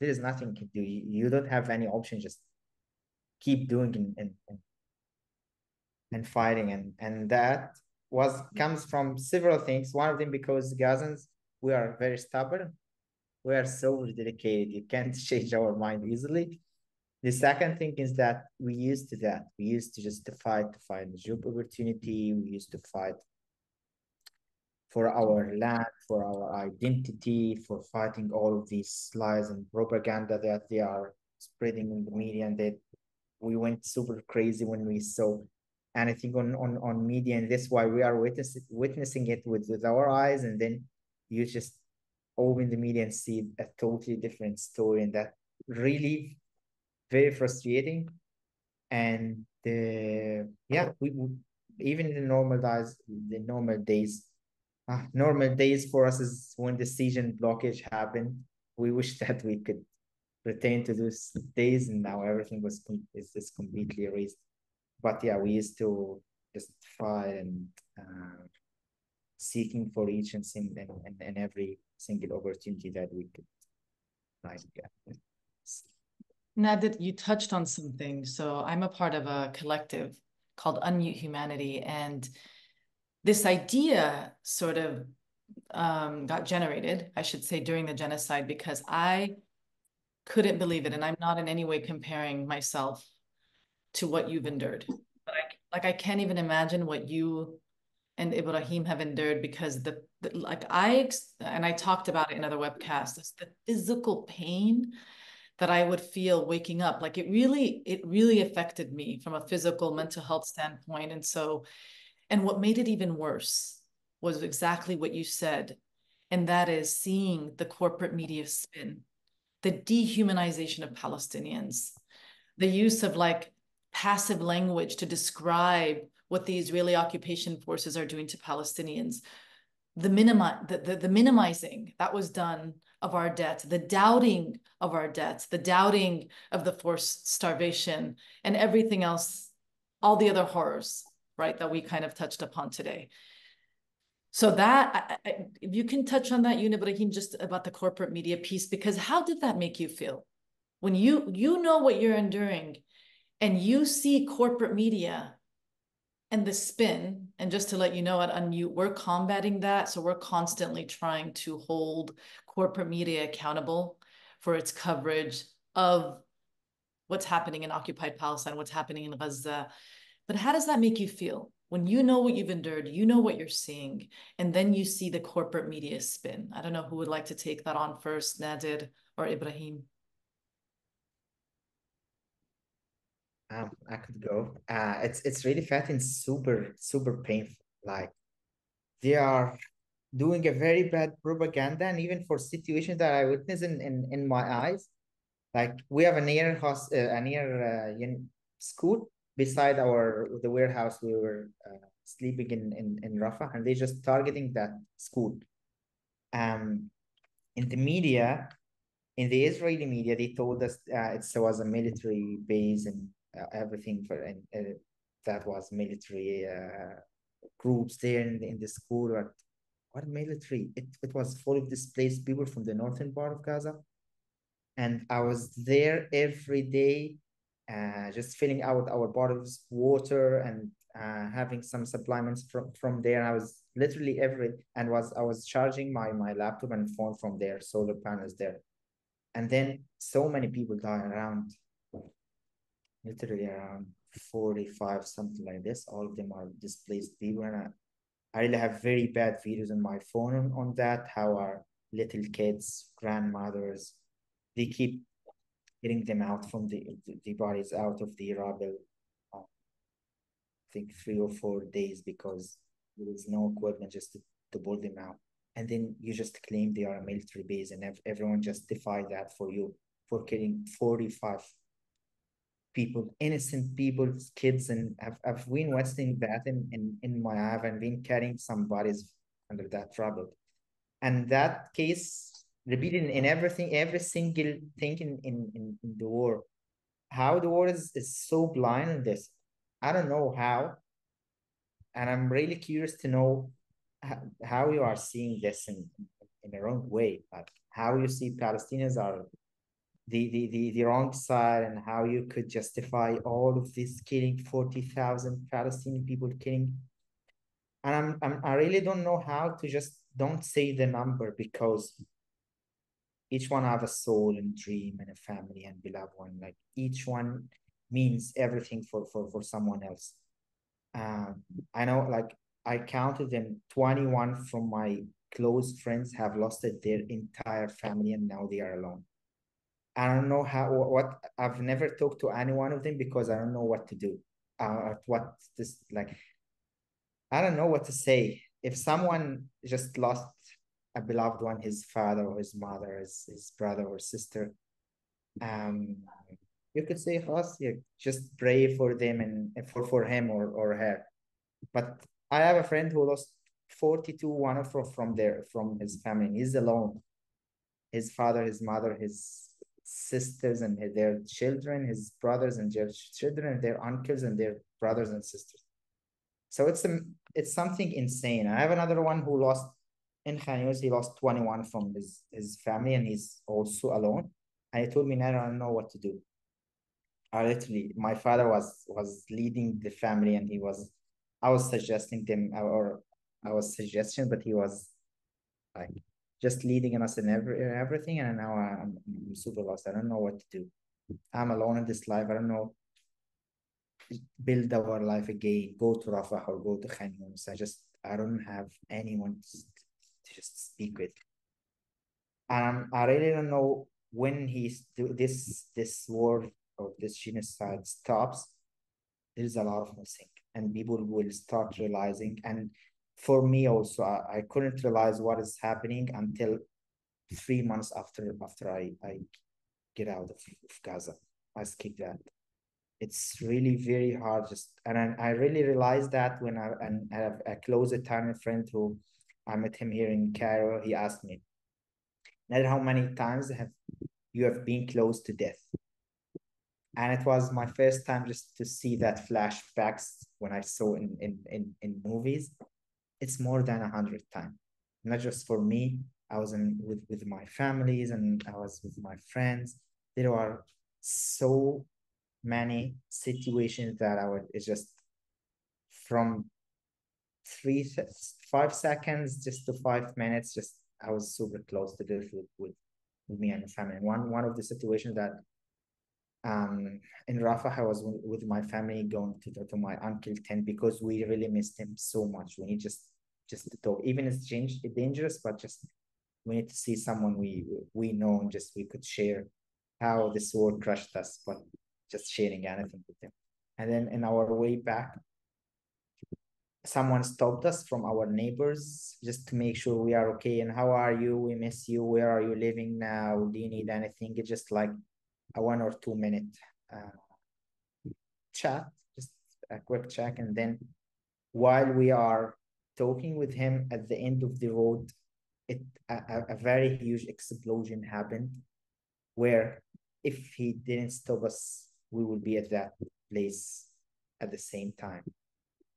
There is nothing you can do. You, you don't have any option. Just keep doing and, and, and, and fighting. And, and that was comes from several things. One of them because Gazans, we are very stubborn we are so dedicated you can't change our mind easily. The second thing is that we used to that we used to just to fight to find a job opportunity we used to fight for our land for our identity for fighting all of these lies and propaganda that they are spreading in the media and that we went super crazy when we saw anything on on, on media and that's why we are witness, witnessing it with, with our eyes and then you just open the media and see a totally different story, and that really very frustrating. And uh, yeah, we, we even in the normal days, the normal days, uh, normal days for us is when decision blockage happened. We wish that we could return to those days, and now everything was is, is completely erased. But yeah, we used to just fight and uh, seeking for each and, and, and, and every single opportunity that we could like uh, Nader, you touched on something. So I'm a part of a collective called Unmute Humanity. And this idea sort of um, got generated, I should say, during the genocide because I couldn't believe it. And I'm not in any way comparing myself to what you've endured. But I, like, I can't even imagine what you and Ibrahim have endured because the, like I, and I talked about it in other webcasts, the physical pain that I would feel waking up. Like it really, it really affected me from a physical, mental health standpoint. And so, and what made it even worse was exactly what you said. And that is seeing the corporate media spin, the dehumanization of Palestinians, the use of like passive language to describe what the Israeli occupation forces are doing to Palestinians, the, minimi- the, the, the minimizing that was done of our debt, the doubting of our debts, the doubting of the forced starvation, and everything else, all the other horrors, right, that we kind of touched upon today. So that, I, I, if you can touch on that, Ibrahim, just about the corporate media piece, because how did that make you feel? When you you know what you're enduring and you see corporate media and the spin and just to let you know at unmute. We're combating that so we're constantly trying to hold corporate media accountable for its coverage of what's happening in occupied palestine what's happening in gaza. But how does that make you feel? When you know what you've endured you know what you're seeing and then you see the corporate media spin. I don't know who would like to take that on first nader or ibrahim Um, I could go. Uh, it's it's really fat and super super painful. Like they are doing a very bad propaganda, and even for situations that I witness in in, in my eyes, like we have a near house, uh, a near uh, school beside our the warehouse we were uh, sleeping in, in in Rafah, and they just targeting that school. Um, in the media, in the Israeli media, they told us uh, it was a military base and everything for and that was military uh, groups there in, in the school. But what military? It, it was full of displaced people from the northern part of Gaza. And I was there every day, uh, just filling out our bottles, water, and uh, having some supplements from, from there. I was literally every and was I was charging my my laptop and phone from there, solar panels there. And then so many people died around literally around 45, something like this. All of them are displaced people. And I, I really have very bad videos on my phone on, on that, how our little kids, grandmothers, they keep getting them out from the, the bodies out of the rubble. Uh, I think three or four days because there is no equipment just to, to pull them out. And then you just claim they are a military base and everyone justify that for you for killing 45 people, innocent people, kids, and I've, I've been witnessing that in, in, in my eye and been carrying some bodies under that trouble. And that case repeated in everything, every single thing in, in, in, in the war. How the war is, is so blind in this. I don't know how. And I'm really curious to know how, you are seeing this in, in a wrong way, like how you see Palestinians are the, the, the, the wrong side and how you could justify all of this killing 40,000 Palestinian people killing. And I'm, I'm, I really don't know how to just don't say the number because each one have a soul and dream and a family and beloved one. Like each one means everything for, for, for someone else. Um, I know like I counted them 21 from my close friends have lost their entire family and now they are alone I don't know how what I've never talked to any one of them because I don't know what to do. Uh, what this like? I don't know what to say. If someone just lost a beloved one, his father or his mother, his, his brother or sister, um, you could say, "Hoss, yeah, just pray for them and for for him or or her." But I have a friend who lost forty two one from from there from his family. He's alone. His father, his mother, his sisters and their children, his brothers and their children, their uncles and their brothers and sisters. So it's a, it's something insane. I have another one who lost in Khan he lost 21 from his, his family and he's also alone. And he told me, I don't know what to do. I literally, my father was was leading the family and he was, I was suggesting them or I was suggesting, but he was like just leading us in every everything. And now I'm, I'm super lost. I don't know what to do. I'm alone in this life. I don't know. Build our life again. Go to Rafah or go to Khan. I just I don't have anyone to, to just speak with. And I really don't know when he's do this this war or this genocide stops. There's a lot of missing, and people will start realizing and for me also I, I couldn't realize what is happening until three months after after I, I get out of, of Gaza. I skipped that. It's really very hard just and I, I really realized that when I and I have a close Italian friend who I met him here in Cairo, he asked me, Not how many times have you have been close to death? And it was my first time just to see that flashbacks when I saw in in in, in movies it's more than a hundred times. Not just for me. I was in with, with my families and I was with my friends. There are so many situations that I would it's just from three five seconds just to five minutes just I was super close to this with, with, with me and my family. One one of the situations that um in Rafah I was with my family going to to my uncle tent because we really missed him so much. We just just to talk. Even it's dangerous, but just we need to see someone we we know and just we could share how this war crushed us, but just sharing anything with them. And then in our way back, someone stopped us from our neighbors just to make sure we are okay. And how are you? We miss you. Where are you living now? Do you need anything? It's just like a one or two minute uh, chat, just a quick check. And then while we are talking with him at the end of the road, it a, a very huge explosion happened where if he didn't stop us, we would be at that place at the same time.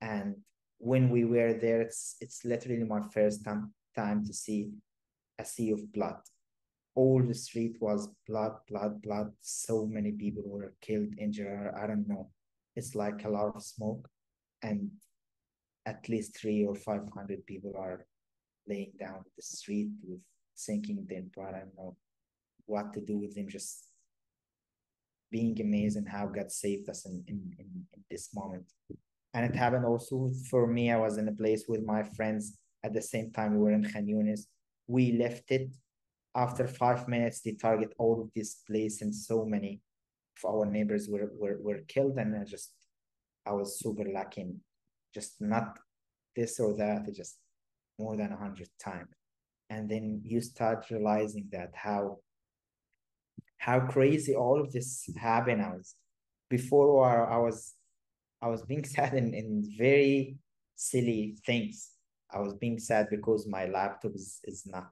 And when we were there, it's it's literally my first time time to see a sea of blood. All the street was blood, blood, blood. So many people were killed, injured. I don't know. It's like a lot of smoke, and at least three or five hundred people are laying down the street with sinking them, but I don't know what to do with them. Just being amazed and how God saved us in, in, in, in this moment. And it happened also for me. I was in a place with my friends at the same time we were in Khan Yunis. We left it after five minutes. They target all of this place, and so many of our neighbors were were, were killed. And I just I was super lucky just not this or that, just more than a hundred times. And then you start realizing that how how crazy all of this happened. I was before I was I was being sad in, in very silly things. I was being sad because my laptop is, is not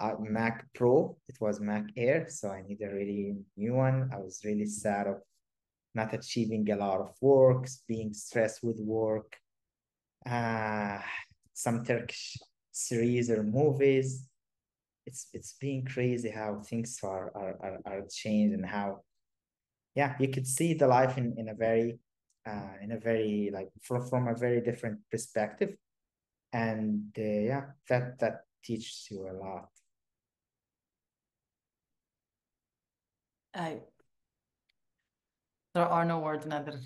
a Mac Pro. It was Mac Air, so I need a really new one. I was really sad of not achieving a lot of work, being stressed with work, uh, some Turkish series or movies. It's it's being crazy how things are are are, are changed and how yeah you could see the life in, in a very uh, in a very like from, from a very different perspective and uh, yeah that that teaches you a lot I there are no words, Nader.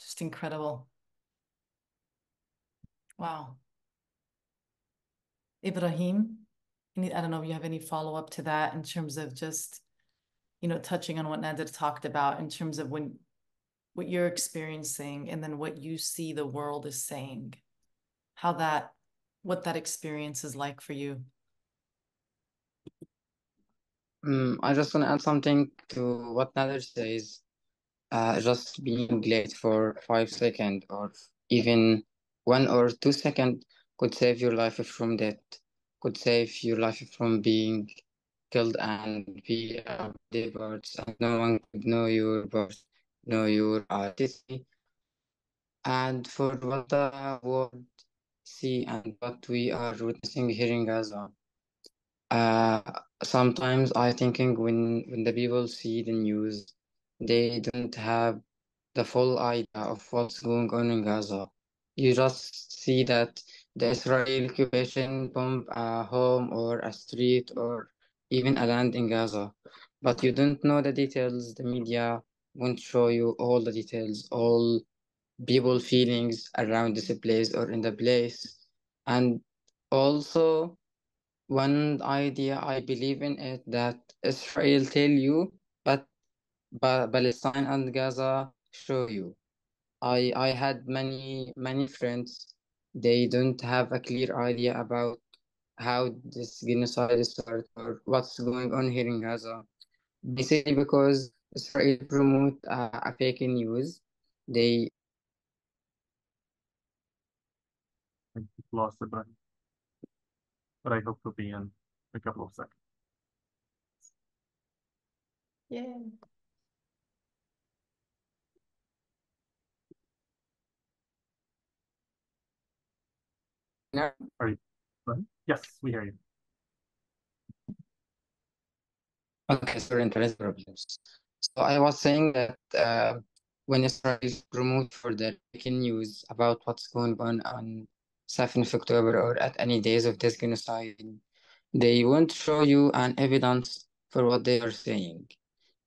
Just incredible. Wow. Ibrahim, I don't know if you have any follow up to that in terms of just, you know, touching on what Nader talked about in terms of when what you're experiencing and then what you see the world is saying, how that, what that experience is like for you. Um, I just want to add something to what Nader says. Uh, just being late for five seconds or even one or two seconds could save your life from death, could save your life from being killed and be uh, birds, and no one could know your birth, know your identity. And for what the world see and what we are witnessing hearing as Gaza, uh, sometimes I thinking when when the people see the news, they don't have the full idea of what's going on in Gaza. You just see that the Israeli occupation bomb a home or a street or even a land in Gaza, but you don't know the details. The media won't show you all the details, all people feelings around this place or in the place, and also one idea I believe in it that Israel tell you, Palestine and Gaza show you. I I had many many friends. They don't have a clear idea about how this genocide started or what's going on here in Gaza. Basically, because Israel promote uh, a fake news, they lost the button but I hope to be in a couple of seconds. Yeah. Are you? Yes, we hear you. Okay, sorry, internet problems. So I was saying that uh, when Israel promote for the breaking news about what's going on on 7th of October or at any days of this genocide, they won't show you an evidence for what they are saying.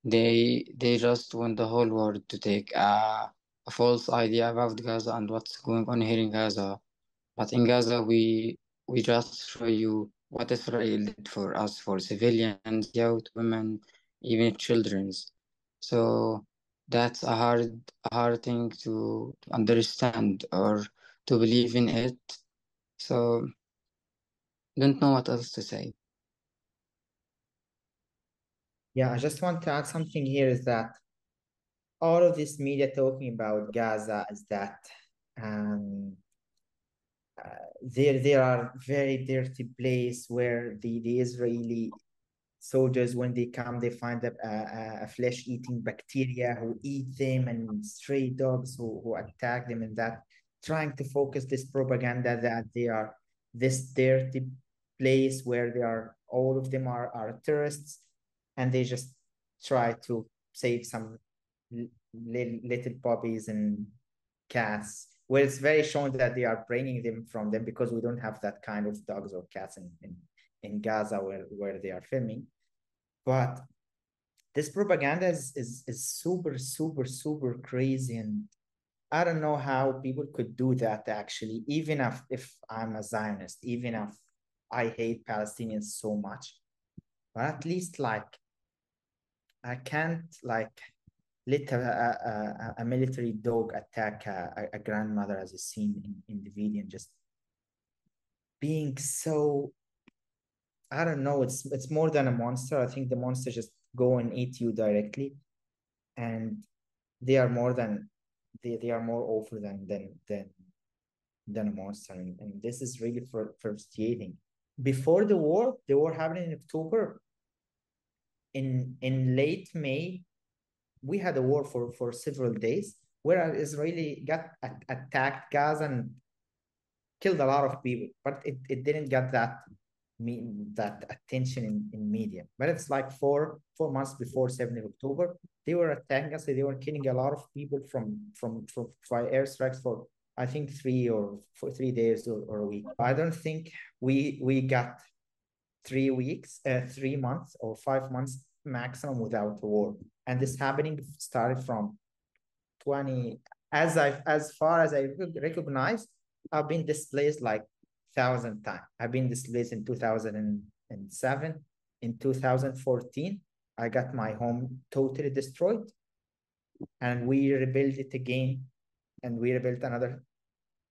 They they just want the whole world to take a, a false idea about Gaza and what's going on here in Gaza. But in Gaza, we we just show you what Israel did for us, for civilians, youth, women, even children's. So that's a hard hard thing to, to understand or to believe in it. So don't know what else to say. Yeah, I just want to add something here is that all of this media talking about Gaza is that um, there there are very dirty place where the, the Israeli soldiers when they come they find a, a, a flesh eating bacteria who eat them and stray dogs who, who attack them and that trying to focus this propaganda that they are this dirty place where they are all of them are, are terrorists and they just try to save some little, little puppies and cats where it's very shown that they are bringing them from them because we don't have that kind of dogs or cats in, in, in Gaza where, where they are filming. But this propaganda is, is, is super, super, super crazy and I don't know how people could do that actually, even if, if I'm a Zionist, even if I hate Palestinians so much. But at least like I can't like let a, a, a military dog attack a, a grandmother as is seen in, in the video and just being so I don't know, it's it's more than a monster. I think the monster just go and eat you directly. And they are more than they, they are more awful than than than than a monster and, and this is really fr- frustrating before the war the war happened in october in in late may we had a war for for several days where israeli got attacked gaza and killed a lot of people but it, it didn't get that that attention in, in media. But it's like four four months before 7th of October, they were attacking us. They were killing a lot of people from from from by airstrikes for I think three or for three days or, or a week. I don't think we we got three weeks, uh, three months or five months maximum without a war. And this happening started from 20 as I as far as I recognize, I've been displaced like thousand times. I've been displaced in 2007. In 2014, I got my home totally destroyed. And we rebuilt it again. And we rebuilt another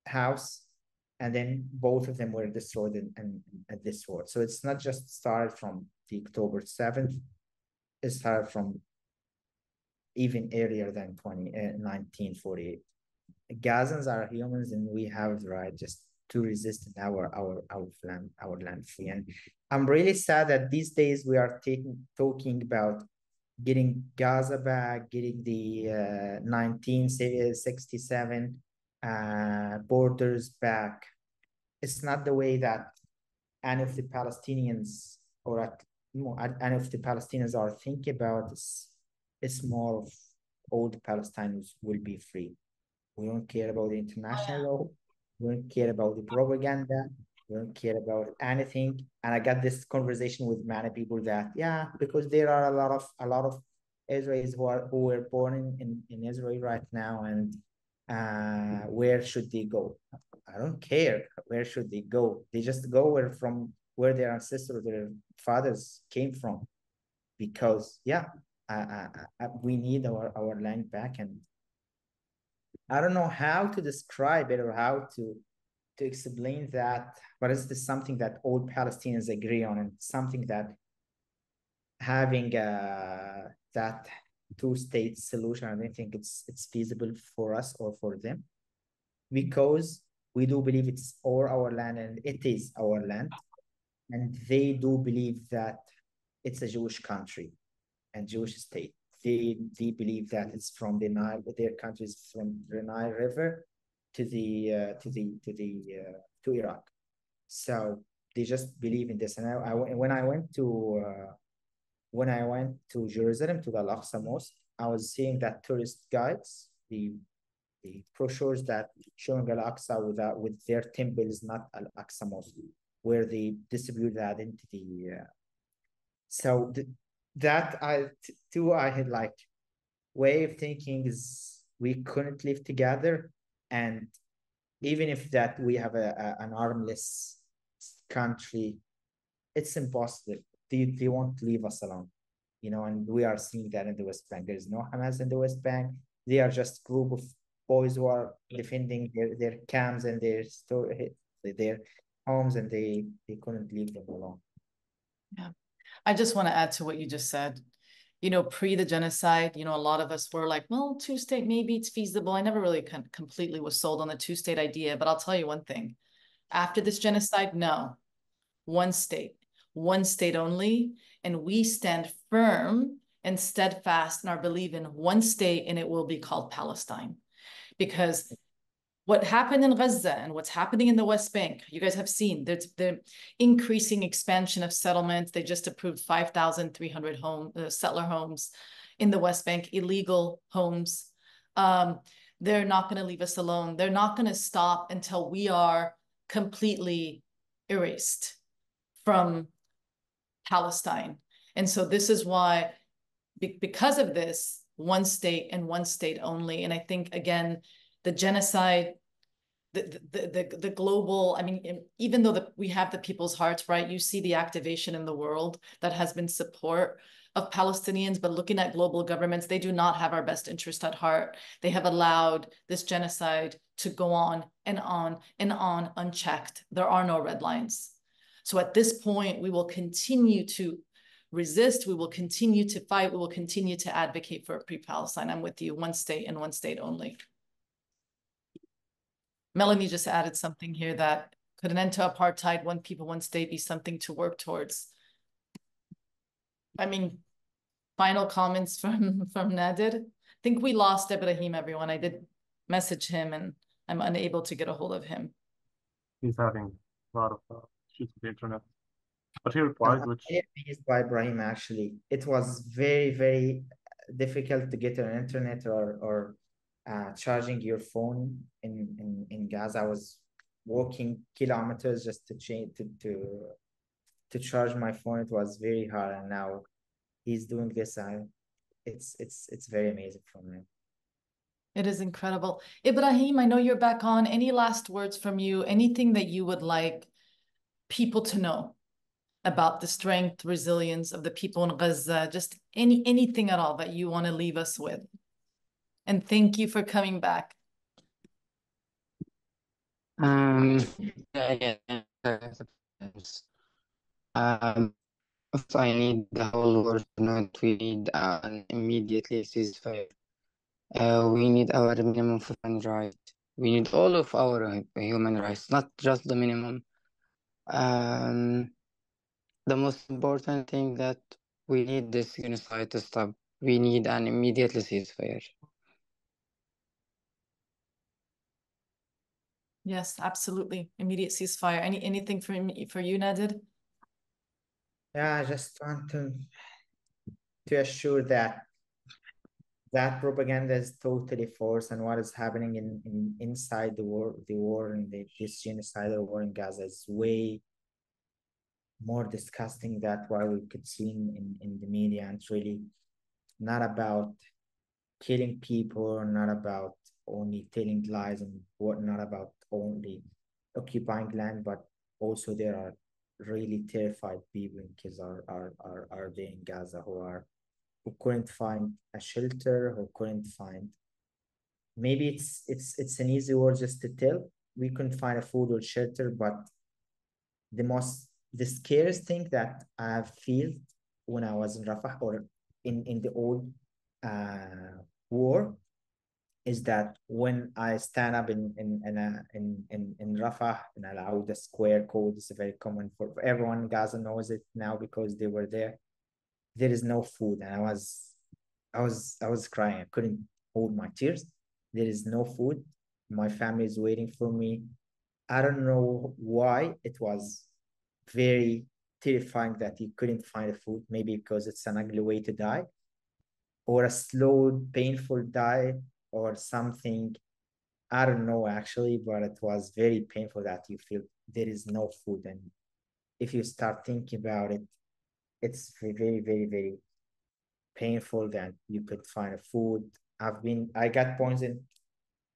house. and then both of them were destroyed in, in, in this war. So it's not just started from the October 7th, it started from even earlier than 20, uh, 1948. Gazans are humans and we have the right just to resist our our our land our land free. And I'm really sad that these days we are taking talking about getting Gaza back, getting the uh, 1967 uh, borders back. It's not the way that any of the Palestinians or at, any of the Palestinians are thinking about this. It's more of all the Palestinians will be free. We don't care about the international law. We don't care about the propaganda. We don't care about anything. And I got this conversation with many people that, yeah, because there are a lot of a lot of Israelis who are who were born in, in, in Israel right now and uh, where should they go? I don't care. Where should they go? They just go where from where their ancestors, their fathers came from, because yeah, I, I, we need our our land back, and I don't know how to describe it or how to to explain that, but it's just something that all Palestinians agree on, and something that having uh, that two-state solution, I don't think it's it's feasible for us or for them, because we do believe it's all our land and it is our land, and they do believe that it's a Jewish country and Jewish state. They they believe that it's from the Nile, their country is from the Nile River to the uh, to the to the uh, to Iraq. So they just believe in this. And I, I when I went to uh, when I went to Jerusalem to the Al-Aqsa Mosque, I was seeing that tourist guides, the the brochures that showing Al-Aqsa with uh, with their temple is not Al-Aqsa Mosque, where they distribute the identity. Uh, so the, that I too I had like way of thinking is we couldn't live together, and even if that we have a, a an armless country, it's impossible. They, they won't leave us alone you know and we are seeing that in the west bank. There is no hamas in the west bank. They are just group of boys who are defending their, their camps and their store their homes and they they couldn't leave them alone. Yeah i just want to add to what you just said. You know pre the genocide you know a lot of us were like well two state maybe it's feasible. I never really completely was sold on the two state idea but i'll tell you one thing. After this genocide no. One state. One state only, and we stand firm and steadfast in our belief in one state, and it will be called Palestine. Because what happened in Gaza and what's happening in the West Bank, you guys have seen there's the increasing expansion of settlements. They just approved 5,300 home uh, settler homes in the West Bank, illegal homes. Um, they're not going to leave us alone. They're not going to stop until we are completely erased from Palestine. And so this is why, because of this, one state and one state only. And I think, again, the genocide, the, the, the, the global, I mean, even though the, we have the people's hearts, right? You see the activation in the world that has been support of Palestinians, but looking at global governments, they do not have our best interest at heart. They have allowed this genocide to go on and on and on unchecked. There are no red lines. So at this point, we will continue to resist. We will continue to fight. We will continue to advocate for a pre-Palestine. I'm with you, one state and one state only. Melanie just added something here that could an end to apartheid, one people, one state be something to work towards? I mean, final comments from, from Nader. I think we lost Ibrahim, everyone. I did message him and I'm unable to get a hold of him. He's having a lot of uh, issues with the internet. But he replied, which used by Ibrahim actually. It was very, very difficult to get an internet or or uh, charging your phone in, in, in Gaza. I was walking kilometers just to change to, to to charge my phone. It was very hard, and now he's doing this. I, it's it's it's very amazing for me. It is incredible. Ibrahim, I know you're back on. Any last words from you? Anything that you would like people to know about the strength, resilience of the people in Gaza, just any anything at all that you want to leave us with. And thank you for coming back. Um, yeah, um, if I need the whole world to know that we need an immediately ceasefire. Uh, we need our minimum human right. We need all of our human rights, not just the minimum. Um, the most important thing that we need this genocide to stop. We need an immediate ceasefire. Yes, absolutely. Immediate ceasefire. Any anything for for you, Nader? Yeah, I just want to to assure that that propaganda is totally false and what is happening in, in inside the war the war and the, this genocidal war in Gaza is way more disgusting than what we could see in, in, in the media and it's really not about killing people not about only telling lies and what not about only occupying land but also there are really terrified people in Gaza are, are, are, are there in Gaza who are who couldn't find a shelter, who couldn't find maybe it's it's it's an easy word just to tell. We couldn't find a food or shelter, but the most the scariest thing that I feel when I was in Rafah or in, in the old uh, war is that when I stand up in in in a, in, in, in Rafah and allow the square code is very common for, for everyone Gaza knows it now because they were there. There is no food and i was i was i was crying. I couldn't hold my tears. There is no food. My family is waiting for me. I don't know why it was very terrifying that you couldn't find food. Maybe because it's an ugly way to die or a slow painful die or something. I don't know actually but it was very painful that you feel there is no food. And if you start thinking about it it's very very very painful that you could find a food. I've been i got poisoned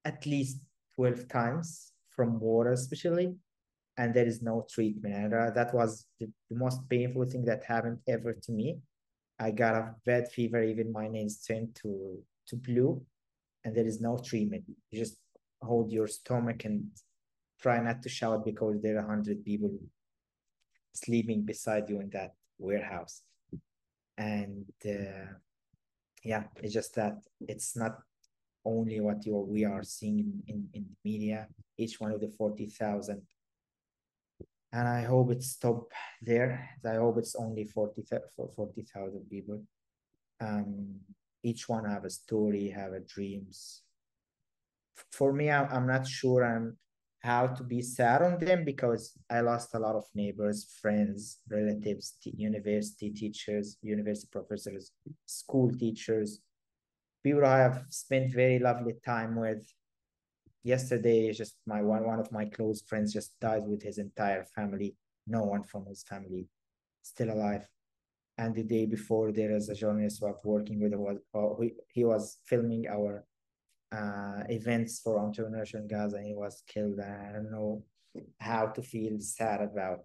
at least 12 times from water especially and there is no treatment. And uh, that was the, the, most painful thing that happened ever to me. I got a bad fever even my nails turned to to blue and there is no treatment. You just hold your stomach and try not to shout because there are 100 people sleeping beside you in that warehouse. And uh, yeah it's just that it's not only what you we are seeing in, in, in the media each one of the 40,000 and I hope it stop there. I hope it's only 40 40,000 people. Um each one have a story have a dreams for me I'm, not sure I'm how to be sad on them because I lost a lot of neighbors, friends, relatives, university teachers, university professors, school teachers, people I have spent very lovely time with. Yesterday, just my one one of my close friends just died with his entire family. No one from his family still alive. And the day before, there is a journalist who was working with. Was uh, he, he was filming our uh, events for entrepreneurship in Gaza. And he was killed. I don't know how to feel sad about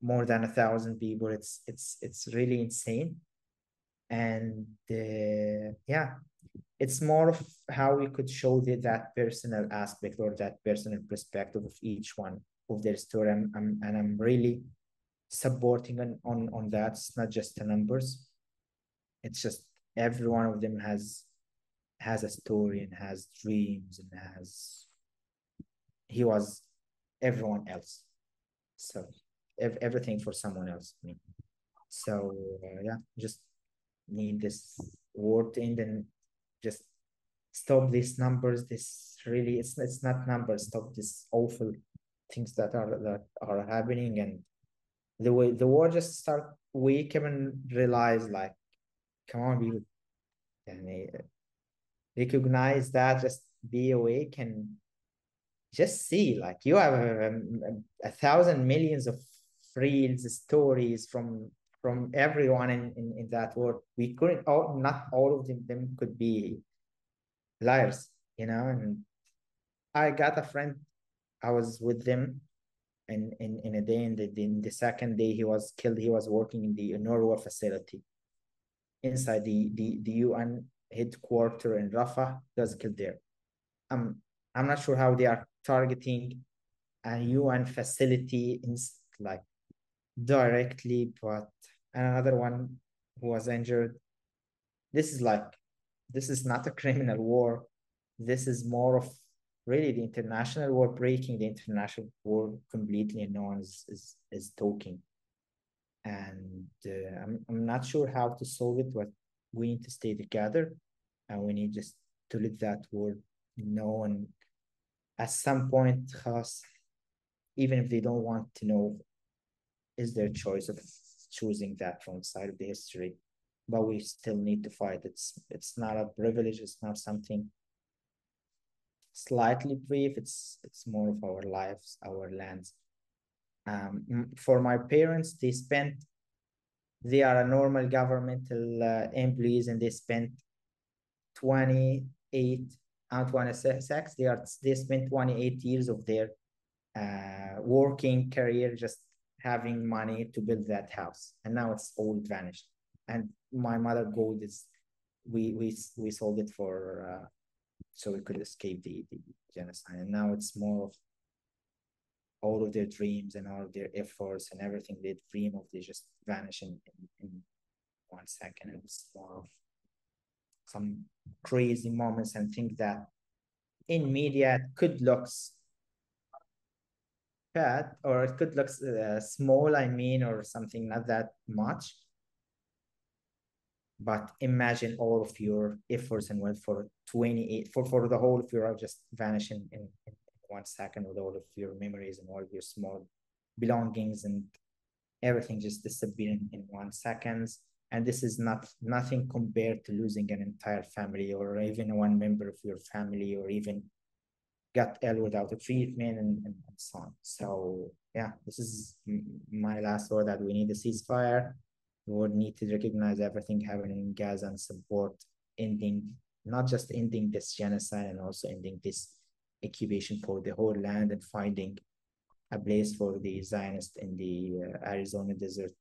more than a thousand people. It's it's it's really insane, and uh, yeah, it's more of how we could show the, that personal aspect or that personal perspective of each one of their story. I'm, I'm and I'm really supporting on on on that. It's not just the numbers. It's just every one of them has has a story and has dreams and has he was everyone else so ev- everything for someone else I mean. so uh, yeah just need this word end and just stop these numbers this really it's it's not numbers stop this awful things that are that are happening and the way the war just start wake up and realize like come on people and uh, recognize that, just be awake and just see. Like you have a, a, a thousand millions of reels, stories from from everyone in, in, in that world. We couldn't all not all of them, them could be liars, you know. And I got a friend, I was with them in, in, in a day, and the, in the second day he was killed, he was working in the UNRWA facility inside the, the, the UN headquarter in Rafah was killed there. I'm I'm not sure how they are targeting a UN facility in like directly, but another one who was injured. This is like this is not a criminal war. This is more of really the international war breaking the international war completely, and no one is is, is talking. And uh, I'm I'm not sure how to solve it, but we need to stay together, and we need just to let that war know. And at some point, خلاص, even if they don't want to know, is their choice of choosing that from side of the history but we still need to fight. It's it's not a privilege. It's not something slightly brief. It's it's more of our lives, our lands. Um, for my parents, they spent. They are a normal governmental uh, employees, and they spent twenty eight. Antoine Sex, they are they spent 28 years of their uh, working career just having money to build that house and now it's all vanished and my mother gold is we we we sold it for uh, so we could escape the, the genocide. And now it's more of all of their dreams and all of their efforts and everything they dream of they just vanish in, in, in one second. It's more of some crazy moments and things that in media it could look bad or it could look uh, small i mean or something not that much but imagine all of your efforts and went for 28 for, for the whole of your life just vanishing in, in one second with all of your memories and all of your small belongings and everything just disappearing in one seconds. And this is not nothing compared to losing an entire family or even one member of your family or even got ill without a treatment and, and so on. So yeah this is my last word that we need a ceasefire we would need to recognize everything happening in Gaza and support ending, not just ending this genocide and also ending this occupation for the whole land and finding a place for the Zionists in the uh, Arizona desert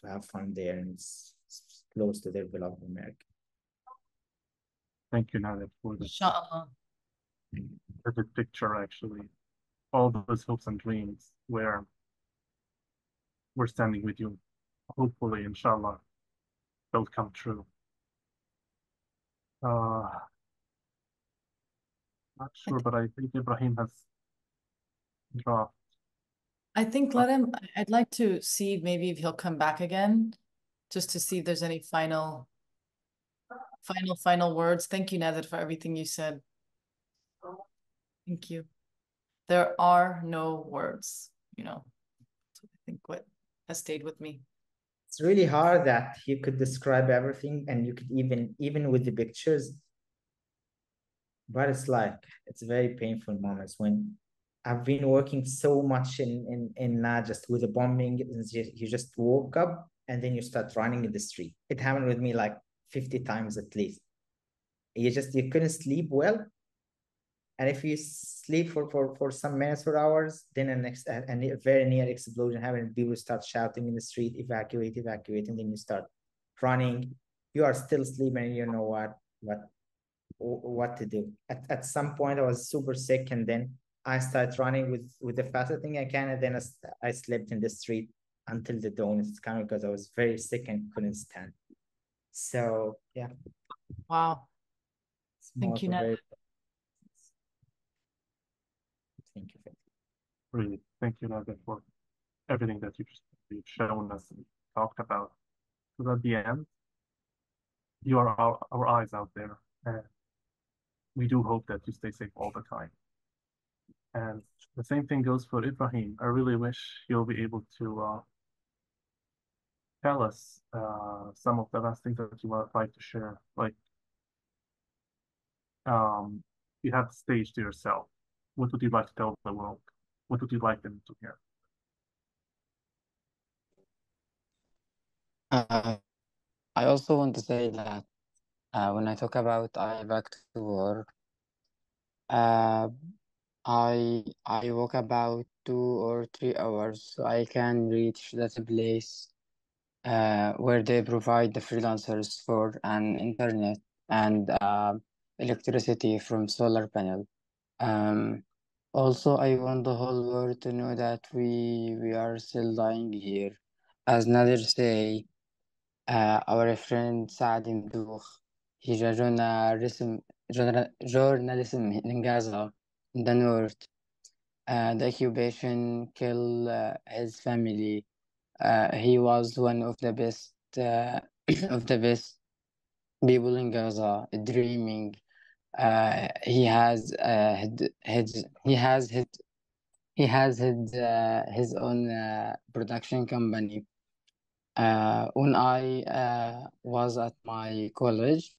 to have fun there and it's, it's close to their beloved America. Thank you, Nader, for the Inshallah. perfect picture, actually. All those hopes and dreams where we're standing with you hopefully, inshallah, they'll come true. Uh, not sure, but I think Ibrahim has dropped. I think let him, I'd like to see maybe if he'll come back again, just to see if there's any final, final, final words. Thank you, Nader, for everything you said. Thank you. There are no words, you know. I think what has stayed with me it's really hard that you could describe everything and you could even even with the pictures. But it's like it's very painful moments when I've been working so much in in in not just with the bombing you just woke up and then you start running in the street. It happened with me like 50 times at least. You just you couldn't sleep well and if you sleep for, for, for some minutes or hours, then a next a, a very near explosion happens. People start shouting in the street, evacuate, evacuate, and then you start running. You are still sleeping, and you know what what what to do. At, at some point, I was super sick, and then I started running with with the fastest thing I can, and then I, I slept in the street until the dawn. Kind of because I was very sick and couldn't stand. So yeah. Wow. Thank you, Ned. Thank you. Really, thank you, Nader, for everything that you've, you've shown us and talked about. Because at the end, you are our, our eyes out there, and we do hope that you stay safe all the time. And the same thing goes for Ibrahim. I really wish you'll be able to uh, tell us uh, some of the last things that you would like to share. Like, um, you have the stage to yourself what would you like to tell the world? What would you like them to hear? Uh, I also want to say that uh, when I talk about I back to work, uh, I I walk about two or three hours so I can reach that place uh, where they provide the freelancers for an internet and uh, electricity from solar panel. Um, Also, I want the whole world to know that we we are still dying here. As Nader say, uh, our friend Saad Mdouh, he's a journalism, journal, journalism in Gaza, in the north. Uh, the occupation killed uh, his family. Uh, he was one of the best uh, of the best people in Gaza, dreaming. Uh, he has uh, his, his he has his he has his uh, his own uh, production company. Uh, when I uh, was at my college,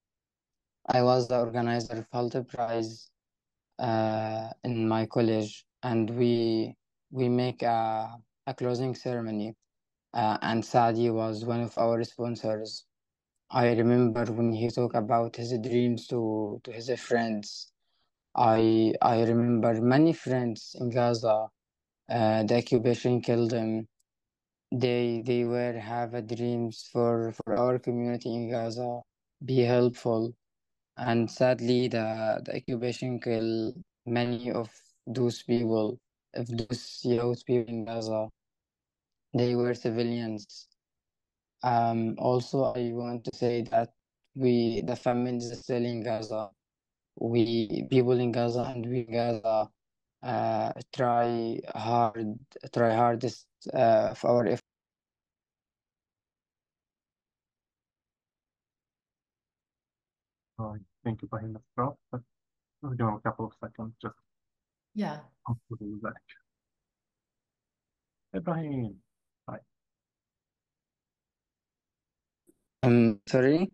I was the organizer of Alta Prize uh, in my college, and we we make a a closing ceremony, uh, and Sadi was one of our sponsors. I remember when he talked about his dreams to to his friends. I I remember many friends in Gaza. Uh, the occupation killed them. They they were have a dreams for for our community in Gaza, be helpful, and sadly the the occupation killed many of those people, of those youth people in Gaza. They were civilians. Um, also, I want to say that we, the families still in Gaza, we people in Gaza and we in Gaza, uh, try hard, try hardest uh, for our effort. I think Ibrahim has dropped, but we'll give him a couple of seconds just Yeah. hopefully he's back. Ibrahim, Um, sorry.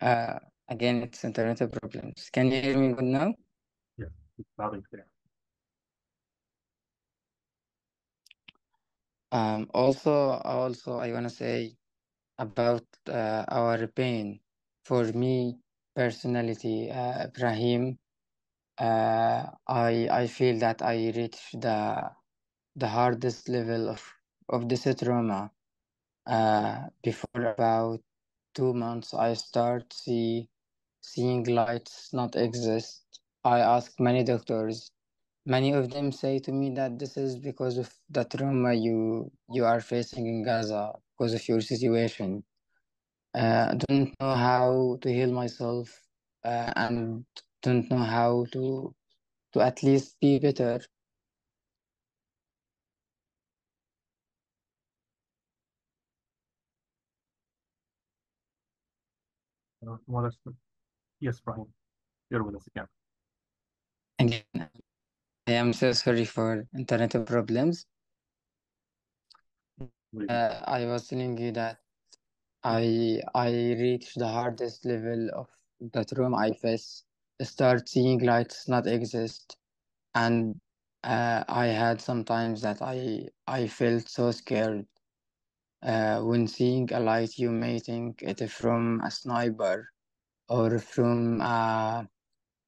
Uh, again, it's internet problems. Can you hear me good now? yes, it's loud and clear. Um, also, also, I want to say about uh, our pain. For me, personality, uh, Ibrahim, uh, I I feel that I reached the the hardest level of of this trauma. Uh, before about two months, I start see seeing lights not exist. I ask many doctors. Many of them say to me that this is because of the trauma you you are facing in Gaza because of your situation. Uh, I don't know how to heal myself uh, and don't know how to to at least be better. Uh, what is the... Yes, Ibrahim, you're with us again. Again, I am so sorry for internet problems. Uh, I was telling you that I I reached the hardest level of the room I face. Start seeing lights not exist, and uh, I had sometimes that I I felt so scared. Uh, when seeing a light, you may think it from a sniper or from uh,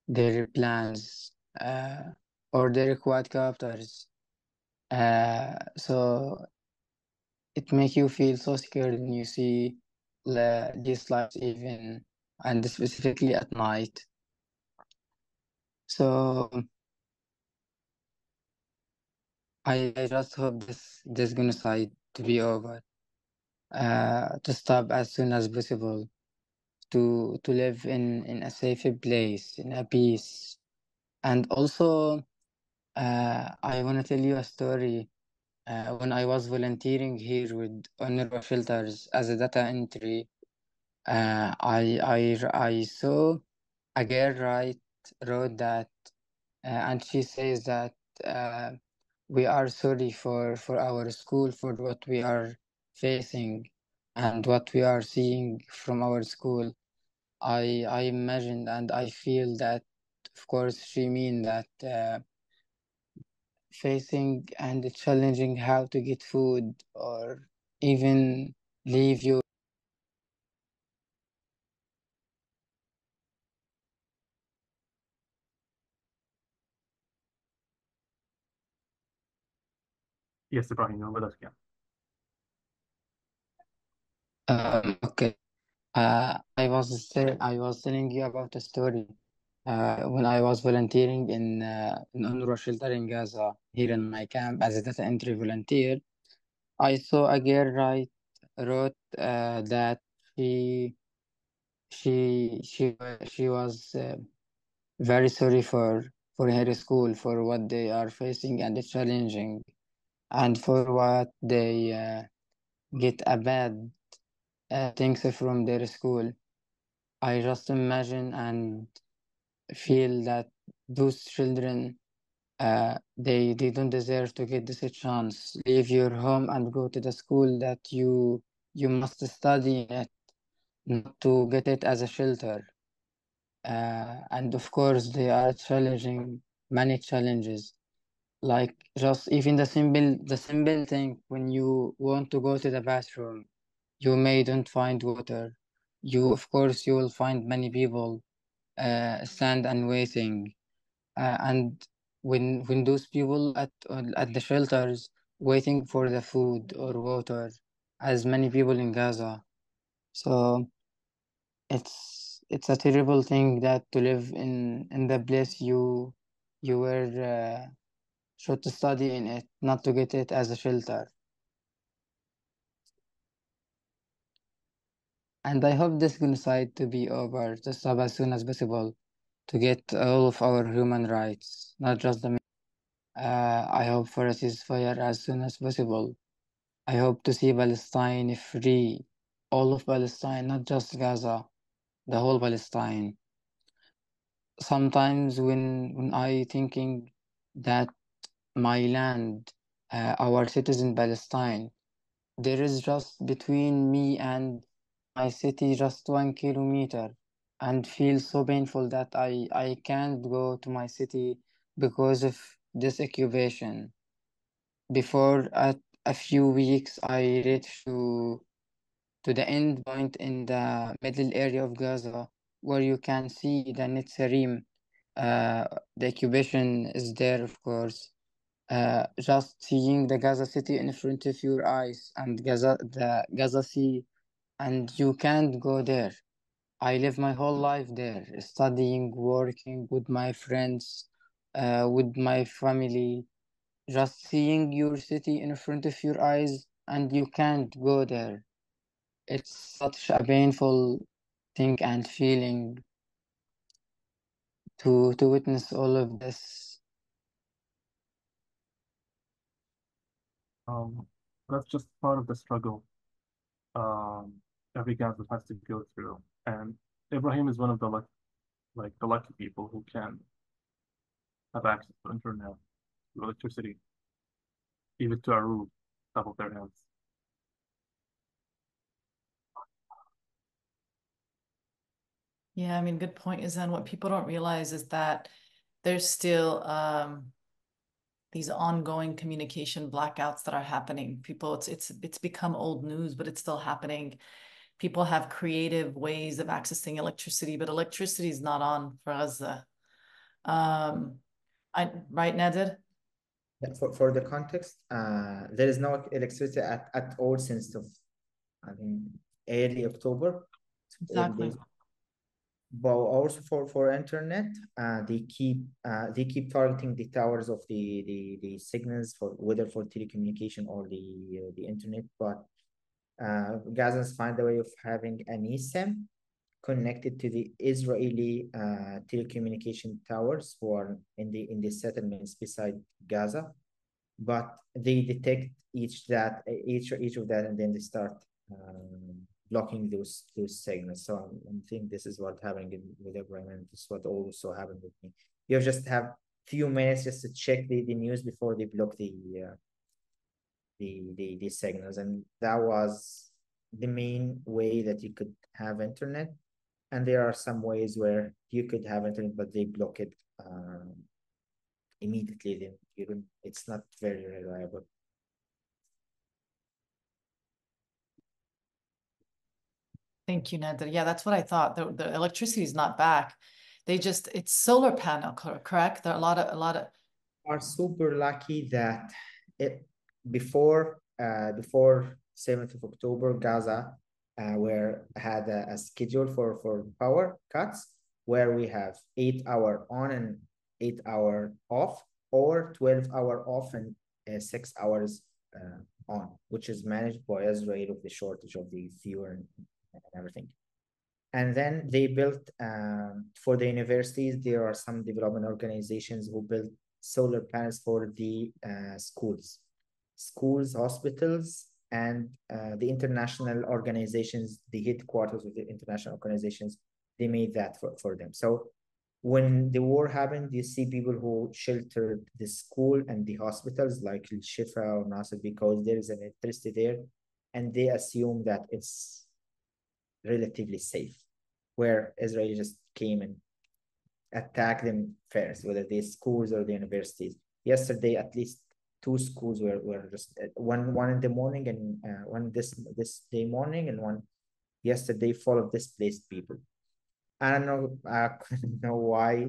their plans uh, or their quadcopters. Uh, so it makes you feel so scared when you see the, these lights even and specifically at night. So I, I just hope this this genocide to be over, uh, to stop as soon as possible, to to live in in a safe place, in a peace, and also, uh, I want to tell you a story. Uh, when I was volunteering here with UNRWA shelters as a data entry, uh, I I I saw a girl write wrote that, uh, and she says that uh, we are sorry for for our school for what we are facing and what we are seeing from our school. I I imagine and I feel that, of course, she mean that. Uh, facing and challenging how to get food or even leave your Yes, Ibrahim, you're with us again. Um, okay. Uh, I was I was telling you about a story uh, when I was volunteering in uh, in UNRWA shelter in Gaza here in my camp as a data entry volunteer, I saw a girl write wrote uh, that she she she she was uh, very sorry for for her school for what they are facing and challenging and for what they uh, get a bad uh, things from their school. I just imagine and feel that those children uh, they they don't deserve to get this chance. Leave your home and go to the school that you you must study in it, not to get it as a shelter. Uh, and of course, they are challenging many challenges, like just even the simple the simple thing when you want to go to the bathroom, you may don't find water. You of course you will find many people uh, stand and waiting, uh, and when when those people at at the shelters waiting for the food or water, as many people in Gaza, so it's it's a terrible thing that to live in in the place you you were uh, should to study in it, not to get it as a shelter. And I hope this genocide to be over just as soon as possible to get all of our human rights, not just the. Uh, I hope for a ceasefire as soon as possible. I hope to see Palestine free, all of Palestine, not just Gaza, the whole Palestine. Sometimes when when I thinking that my land, uh, our citizen Palestine, there is just between me and my city just one kilometer and feel so painful that I, I can't go to my city because of this occupation. Before at a few weeks, I reached to to the end point in the middle area of Gaza where you can see the Netzarim. Uh, the occupation is there, of course. Uh, just seeing the Gaza city in front of your eyes and Gaza, the Gaza Sea, and you can't go there. I live my whole life there, studying, working with my friends, uh, with my family. Just seeing your city in front of your eyes and you can't go there. It's such a painful thing and feeling to to witness all of this. Um, that's just part of the struggle um, every Gaza has to go through. And Ibrahim is one of the luck, like the lucky people who can have access to internet, to electricity, even to a roof top of their heads. Yeah, I mean, good point is then what people don't realize is that there's still um, these ongoing communication blackouts that are happening. People, it's it's it's become old news, but it's still happening. People have creative ways of accessing electricity, but electricity is not on for Gaza. Um, I, right, Nader? For, for the context, uh, there is no electricity at, at all since of, I mean, early October. Exactly but also for for internet uh, they keep uh, they keep targeting the towers of the the the signals for whether for telecommunication or the uh, the internet but uh, Gazans find a way of having an eSIM connected to the Israeli uh, telecommunication towers who are in the in the settlements beside Gaza but they detect each that each each of that and then they start um, blocking those those signals. So I'm, I think this is what happening with Ibrahim, and this is what also happened with me. You just have few minutes just to check the, the news before they block the uh, the, the the signals, and that was the main way that you could have internet. And there are some ways where you could have internet, but they block it um, immediately. Then you don't. It's not very reliable. Thank you, Nader. Yeah, that's what I thought. The, the electricity is not back. They just it's solar panel, correct? There are a lot of a lot of are super lucky that it before uh before 7th of October, Gaza uh, were had a, a schedule for for power cuts, where we have eight hour on and eight hour off, or 12 hour off and uh, six hours uh, on, which is managed by Israel with the shortage of the fuel and, and everything. And then they built um, for the universities, there are some development organizations who built solar panels for the uh, schools, schools, hospitals, and uh, the international organizations, the headquarters of the international organizations, they made that for, for them. So when the war happened, you see people who sheltered the school and the hospitals like Shifa or Nasser because there is an electricity there, and they assume that it's relatively safe, where Israel just came and attacked them first, whether the schools or the universities. Yesterday, at least two schools were, were just uh, one one in the morning and uh, one this this day morning and one yesterday full of displaced people. I don't know I don't know why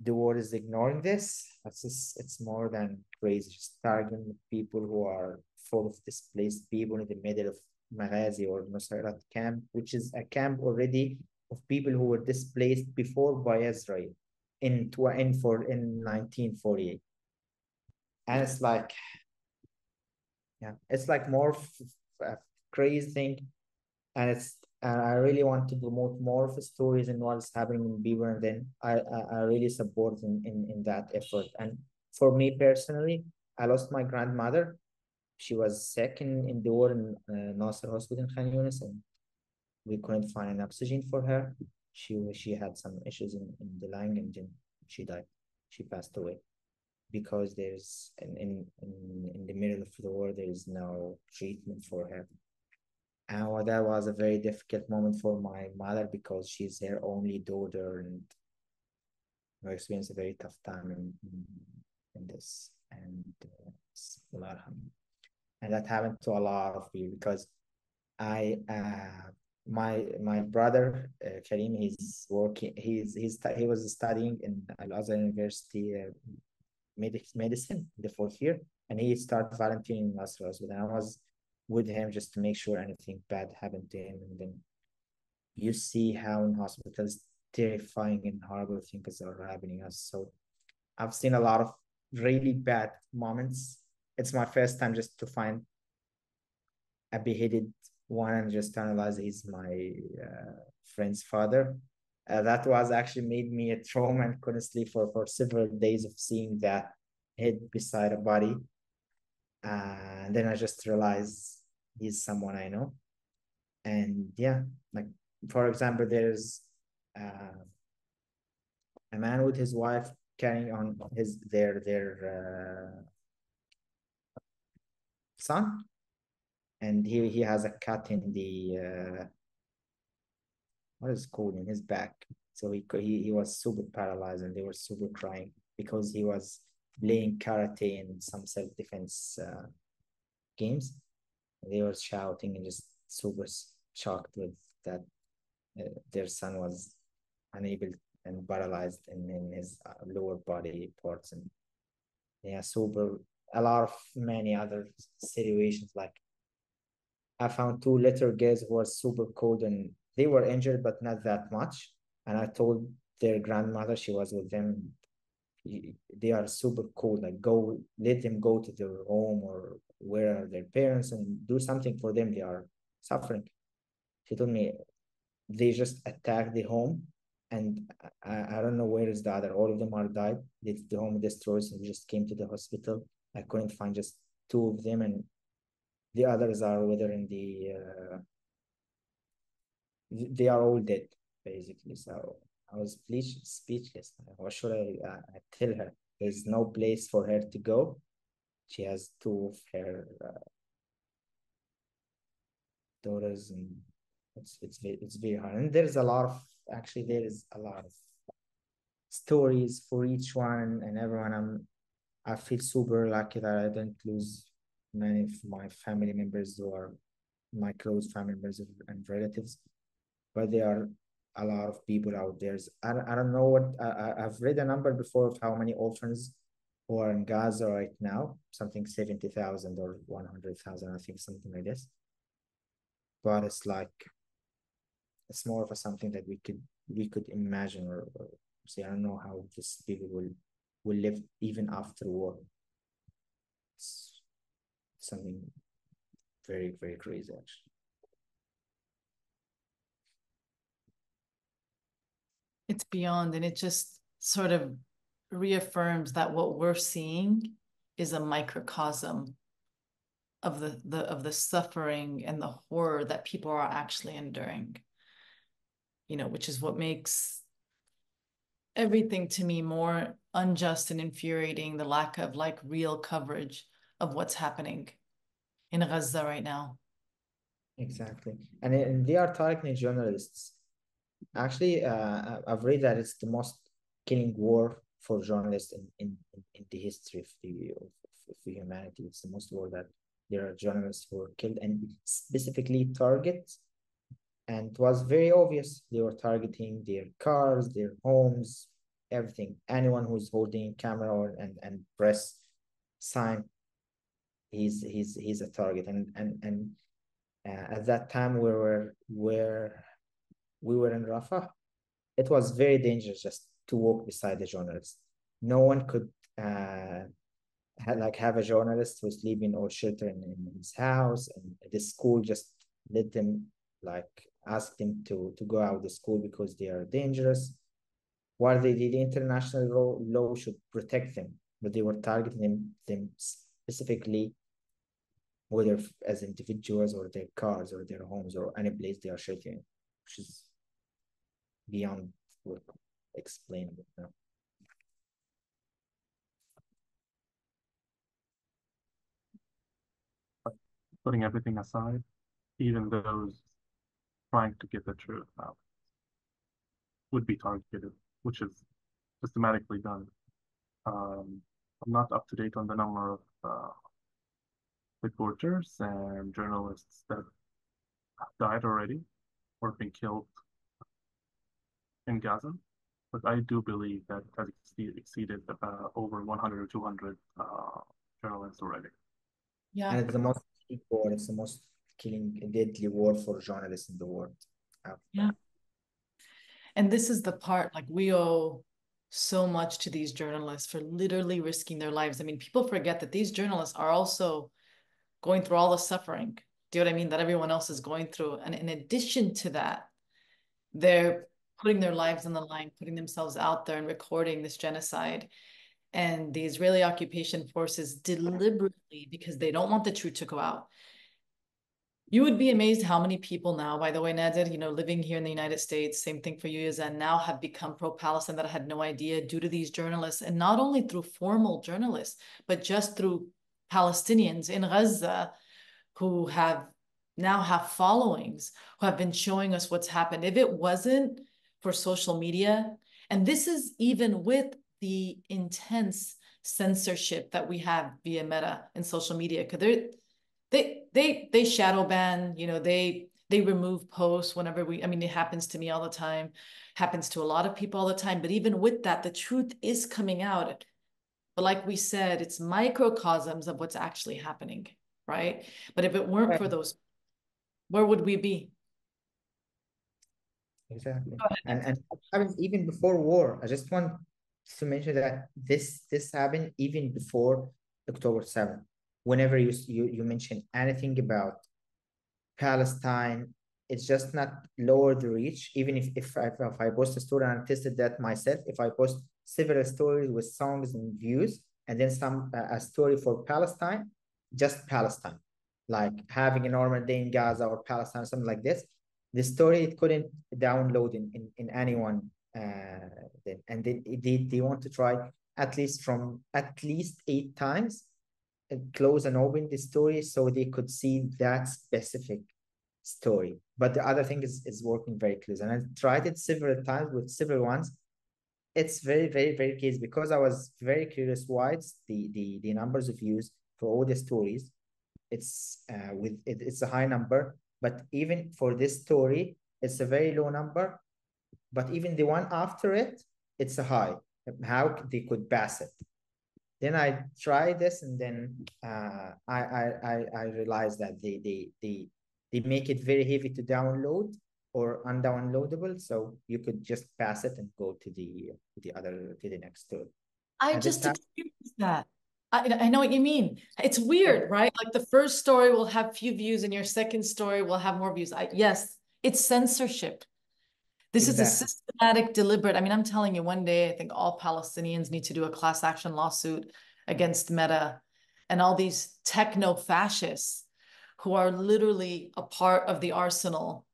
the world is ignoring this. It's just, it's more than crazy. Just targeting people who are full of displaced people in the middle of Maghazi or Nusayrat camp, which is a camp already of people who were displaced before by Israel in in for in 1948 and it's like yeah it's like more a crazy thing and it's and I really want to promote more of the stories and what's happening in Beaver, and then I, I, I really support in, in in that effort. And for me personally, I lost my grandmother. She was sick in, in the war in uh, Nasser Hospital in Khan Yunis, and we couldn't find an oxygen for her. She she had some issues in, in the lung, and then she died. She passed away because there's in, in, in, the middle of the war, there is no treatment for her. And that was a very difficult moment for my mother because she's her only daughter and we experienced a very tough time in, in, in this. And uh, and that happened to a lot of people because I uh, my my brother uh, Karim he's working he's he's he was studying in Al Azhar University uh, medicine the fourth year, and he started volunteering in Nasser Hospital. And I was with him just to make sure anything bad happened to him. And then you see how in hospitals terrifying and horrible things are happening us. So I've seen a lot of really bad moments. It's my first time just to find a beheaded one and just analyze he's my uh, friend's father uh, that was actually made me a trauma and couldn't sleep for, for several days of seeing that head beside a body. Uh, and then I just realized he's someone I know. And yeah, like for example, there's uh, a man with his wife carrying on his their their uh, son, and he he has a cut in the uh, what is called in his back. So he he he was super paralyzed, and they were super crying because he was playing karate and some self defense uh, games. They were shouting and just super shocked with that uh, their son was unable and paralyzed in, in his uh, lower body parts and yeah super a lot of many other situations like I found two little girls who were super cold and they were injured, but not that much. And I told their grandmother, she was with them, they are super cool. Like, go, let them go to their home or where are their parents and do something for them. They are suffering. She told me they just attacked the home and I, I don't know where is the other. All of them are died. The, the home destroyed and just came to the hospital. I couldn't find just two of them and the others are whether in the uh, they are all dead basically. So I was speechless. What should I, uh, I tell her? There's no place for her to go. She has two of her uh, daughters, and it's it's very, it's very hard. And there's a lot of actually there is a lot of stories for each one and everyone. I'm I feel super lucky that I didn't lose many of my family members are my close family members and relatives but there are a lot of people out there. I, I don't know what I, I've read a number before of how many orphans who are in Gaza right now, something 70,000 or 100,000, I think, something like this. But it's like, it's more of a something that we could we could imagine or, or say I don't know how this people will will live even after war. It's something very very crazy actually. It's beyond, and it just sort of reaffirms that what we're seeing is a microcosm of the, the of the suffering and the horror that people are actually enduring you know which is what makes everything to me more unjust and infuriating the lack of like real coverage of what's happening in Gaza right now. Exactly. And, and they are targeting journalists actually uh, i've read that it's the most killing war for journalists in, in, in the history of the of, of humanity. It's the most war that there are journalists who were killed and specifically targets. And it was very obvious they were targeting their cars their homes everything. Anyone who's holding a camera or, and and press sign he's he's he's a target. And and and uh, at that time we were where we were in Rafah it was very dangerous just to walk beside the journalist. No one could uh, like have a journalist who's living or sheltering in his house and the school just let them like ask them to to go out of the school because they are dangerous. While they did international law, law should protect them but they were targeting them, them specifically whether as individuals or their cars or their homes or any place they are sheltering which is beyond what explainable know? putting everything aside, even those trying to get the truth out would be targeted, which is systematically done. Um, I'm not up to date on the number of uh, reporters and journalists that have died already or been killed in Gaza, but I do believe that it has exceeded, exceeded uh, over 100 or 200 uh, journalists already. Yeah, and it's the most war. It's the most killing, deadly war for journalists in the world. Yeah. And this is the part like we owe so much to these journalists for literally risking their lives. I mean, people forget that these journalists are also going through all the suffering. Do you know what I mean? That everyone else is going through. And in addition to that, they're putting their lives on the line, putting themselves out there and recording this genocide. And the Israeli occupation forces deliberately, because they don't want the truth to go out, you would be amazed how many people now, by the way, Nader, you know, living here in the United States, same thing for you, and now have become pro-Palestine that I had no idea due to these journalists, and not only through formal journalists, but just through Palestinians in Gaza who have now have followings, who have been showing us what's happened. If it wasn't for social media, and this is even with the intense censorship that we have via Meta and social media, because they're they they they shadow ban you know they they remove posts whenever we i mean it happens to me all the time happens to a lot of people all the time. But even with that the truth is coming out. But like we said it's microcosms of what's actually happening right? But if it weren't right. for those where would we be exactly and and happens even before war i just want to mention that this this happened even before october 7th whenever you, you, you mention anything about Palestine, it's just not lower the reach. Even if, if, I, if I post a story and I tested that myself, if I post several stories with songs and views, and then some uh, a story for Palestine, just Palestine, like having a normal day in Gaza or Palestine, something like this. The story it couldn't download in in, in anyone, uh, then, and they, they they want to try at least from at least eight times close and open the story so they could see that specific story. But the other thing is, is working very close. And I tried it several times with several ones. It's very, very, very case because I was very curious why it's the, the, the numbers of views for all the stories. It's uh, with it, it's a high number, but even for this story, it's a very low number. But even the one after it, it's a high. How they could pass it? then I tried this and then uh, I, I, I, I realized that they, they, they, they make it very heavy to download or undownloadable, so you could just pass it and go to the the other to the next tour. I And just experienced that. I, I know what you mean. It's weird, right? Like the first story will have few views and your second story will have more views. I, yes, it's censorship. This is a systematic, deliberate. I mean, I'm telling you, one day I think all Palestinians need to do a class action lawsuit against Meta and all these techno fascists who are literally a part of the arsenal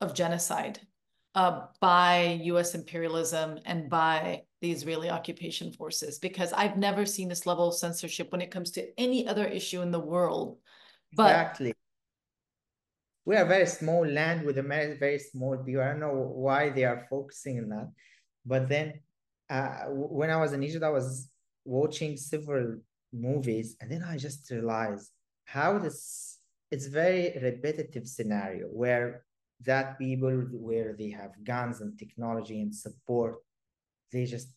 of genocide uh, by US imperialism and by the Israeli occupation forces, because I've never seen this level of censorship when it comes to any other issue in the world. But Exactly. We are very small land with a very, very small people. I don't know why they are focusing on that. But then uh, when I was in Egypt, I was watching several movies, and then I just realized how this it's very repetitive scenario where that people where they have guns and technology and support, they just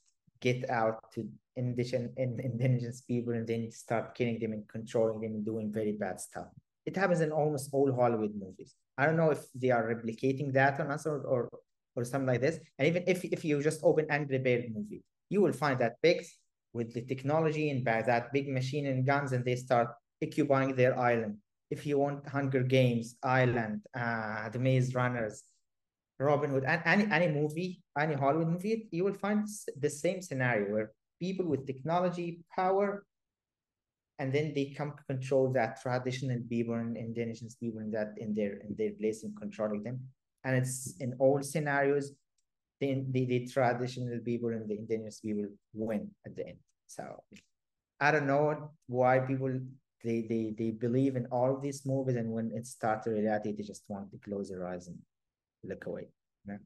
get out to indigenous indigenous people and then start killing them and controlling them and doing very bad stuff. It happens in almost all Hollywood movies. I don't know if they are replicating that on us or or, or something like this. And even if if you just open Angry Bird movie, you will find that pigs with the technology and by that big machine and guns, and they start occupying their island. If you want Hunger Games, Island, uh, The Maze Runners, Robin Hood, and any any movie, any Hollywood movie, you will find the same scenario where people with technology, power, and then they come to control that traditional people and indigenous people in that in their in their place and controlling them. And it's in all scenarios, the, the, the traditional people and the indigenous people win at the end. So I don't know why people they they they believe in all of these movies and when it starts to reality, they just want to close their eyes and look away. know?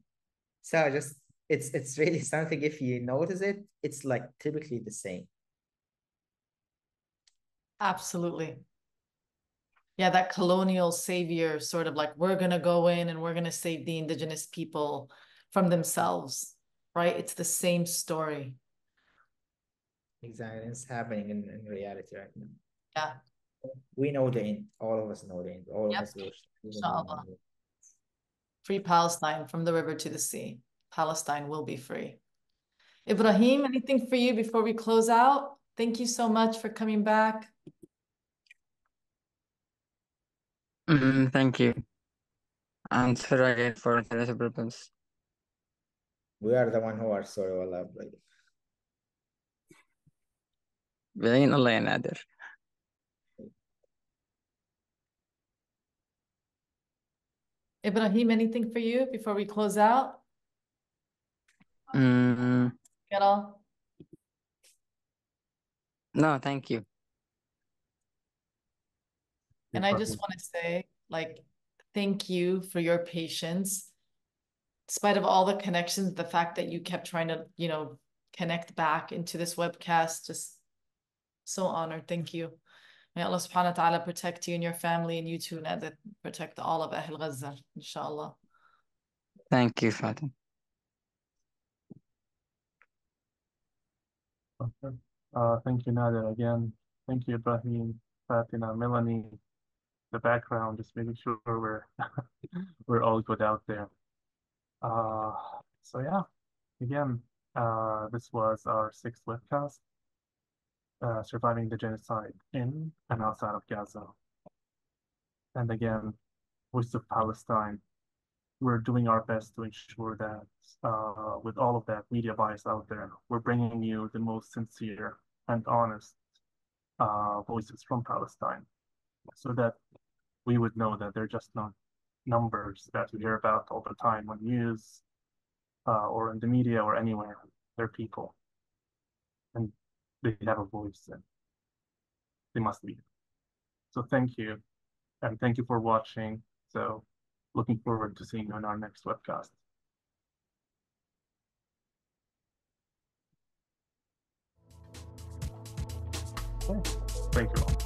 So just it's it's really something if you notice it, it's like typically the same. Absolutely. Yeah, that colonial savior sort of like, we're gonna go in and we're gonna save the indigenous people from themselves, right? It's the same story. Exactly. It's happening in, in reality right now. Yeah. We know the end. All of us know the end. All Yep. of us watch. even Inshallah. though- Free Palestine from the river to the sea. Palestine will be free. Ibrahim, anything for you before we close out? Thank you so much for coming back. Mm, thank you. And sorry again for internet problems. We are the one who are sorry, والله brother. بعين الله يا Ibrahim, anything for you before we close out? Mm, Get all? no, thank you. And I just want to say, like, thank you for your patience. In spite of all the connections, the fact that you kept trying to, you know, connect back into this webcast, just so honored. Thank you. May Allah subhanahu wa ta'ala protect you and your family and you too, Nader. Protect all of Ahl Gaza, inshallah. Thank you, Fatinah. Okay. Uh, thank you, Nader, again. Thank you, Ibrahim, Fatinah, Melanie, the background, just making sure we're we're all good out there. Uh, so yeah, again, uh, this was our sixth webcast, uh, surviving the genocide in and outside of Gaza. And again, Voice of Palestine, we're doing our best to ensure that uh, with all of that media bias out there, we're bringing you the most sincere and honest uh, voices from Palestine so that we would know that they're just not numbers that you hear about all the time on news uh, or in the media or anywhere. They're people. And they have a voice and they must be. So thank you. And thank you for watching. So looking forward to seeing you on our next webcast. Thank you all.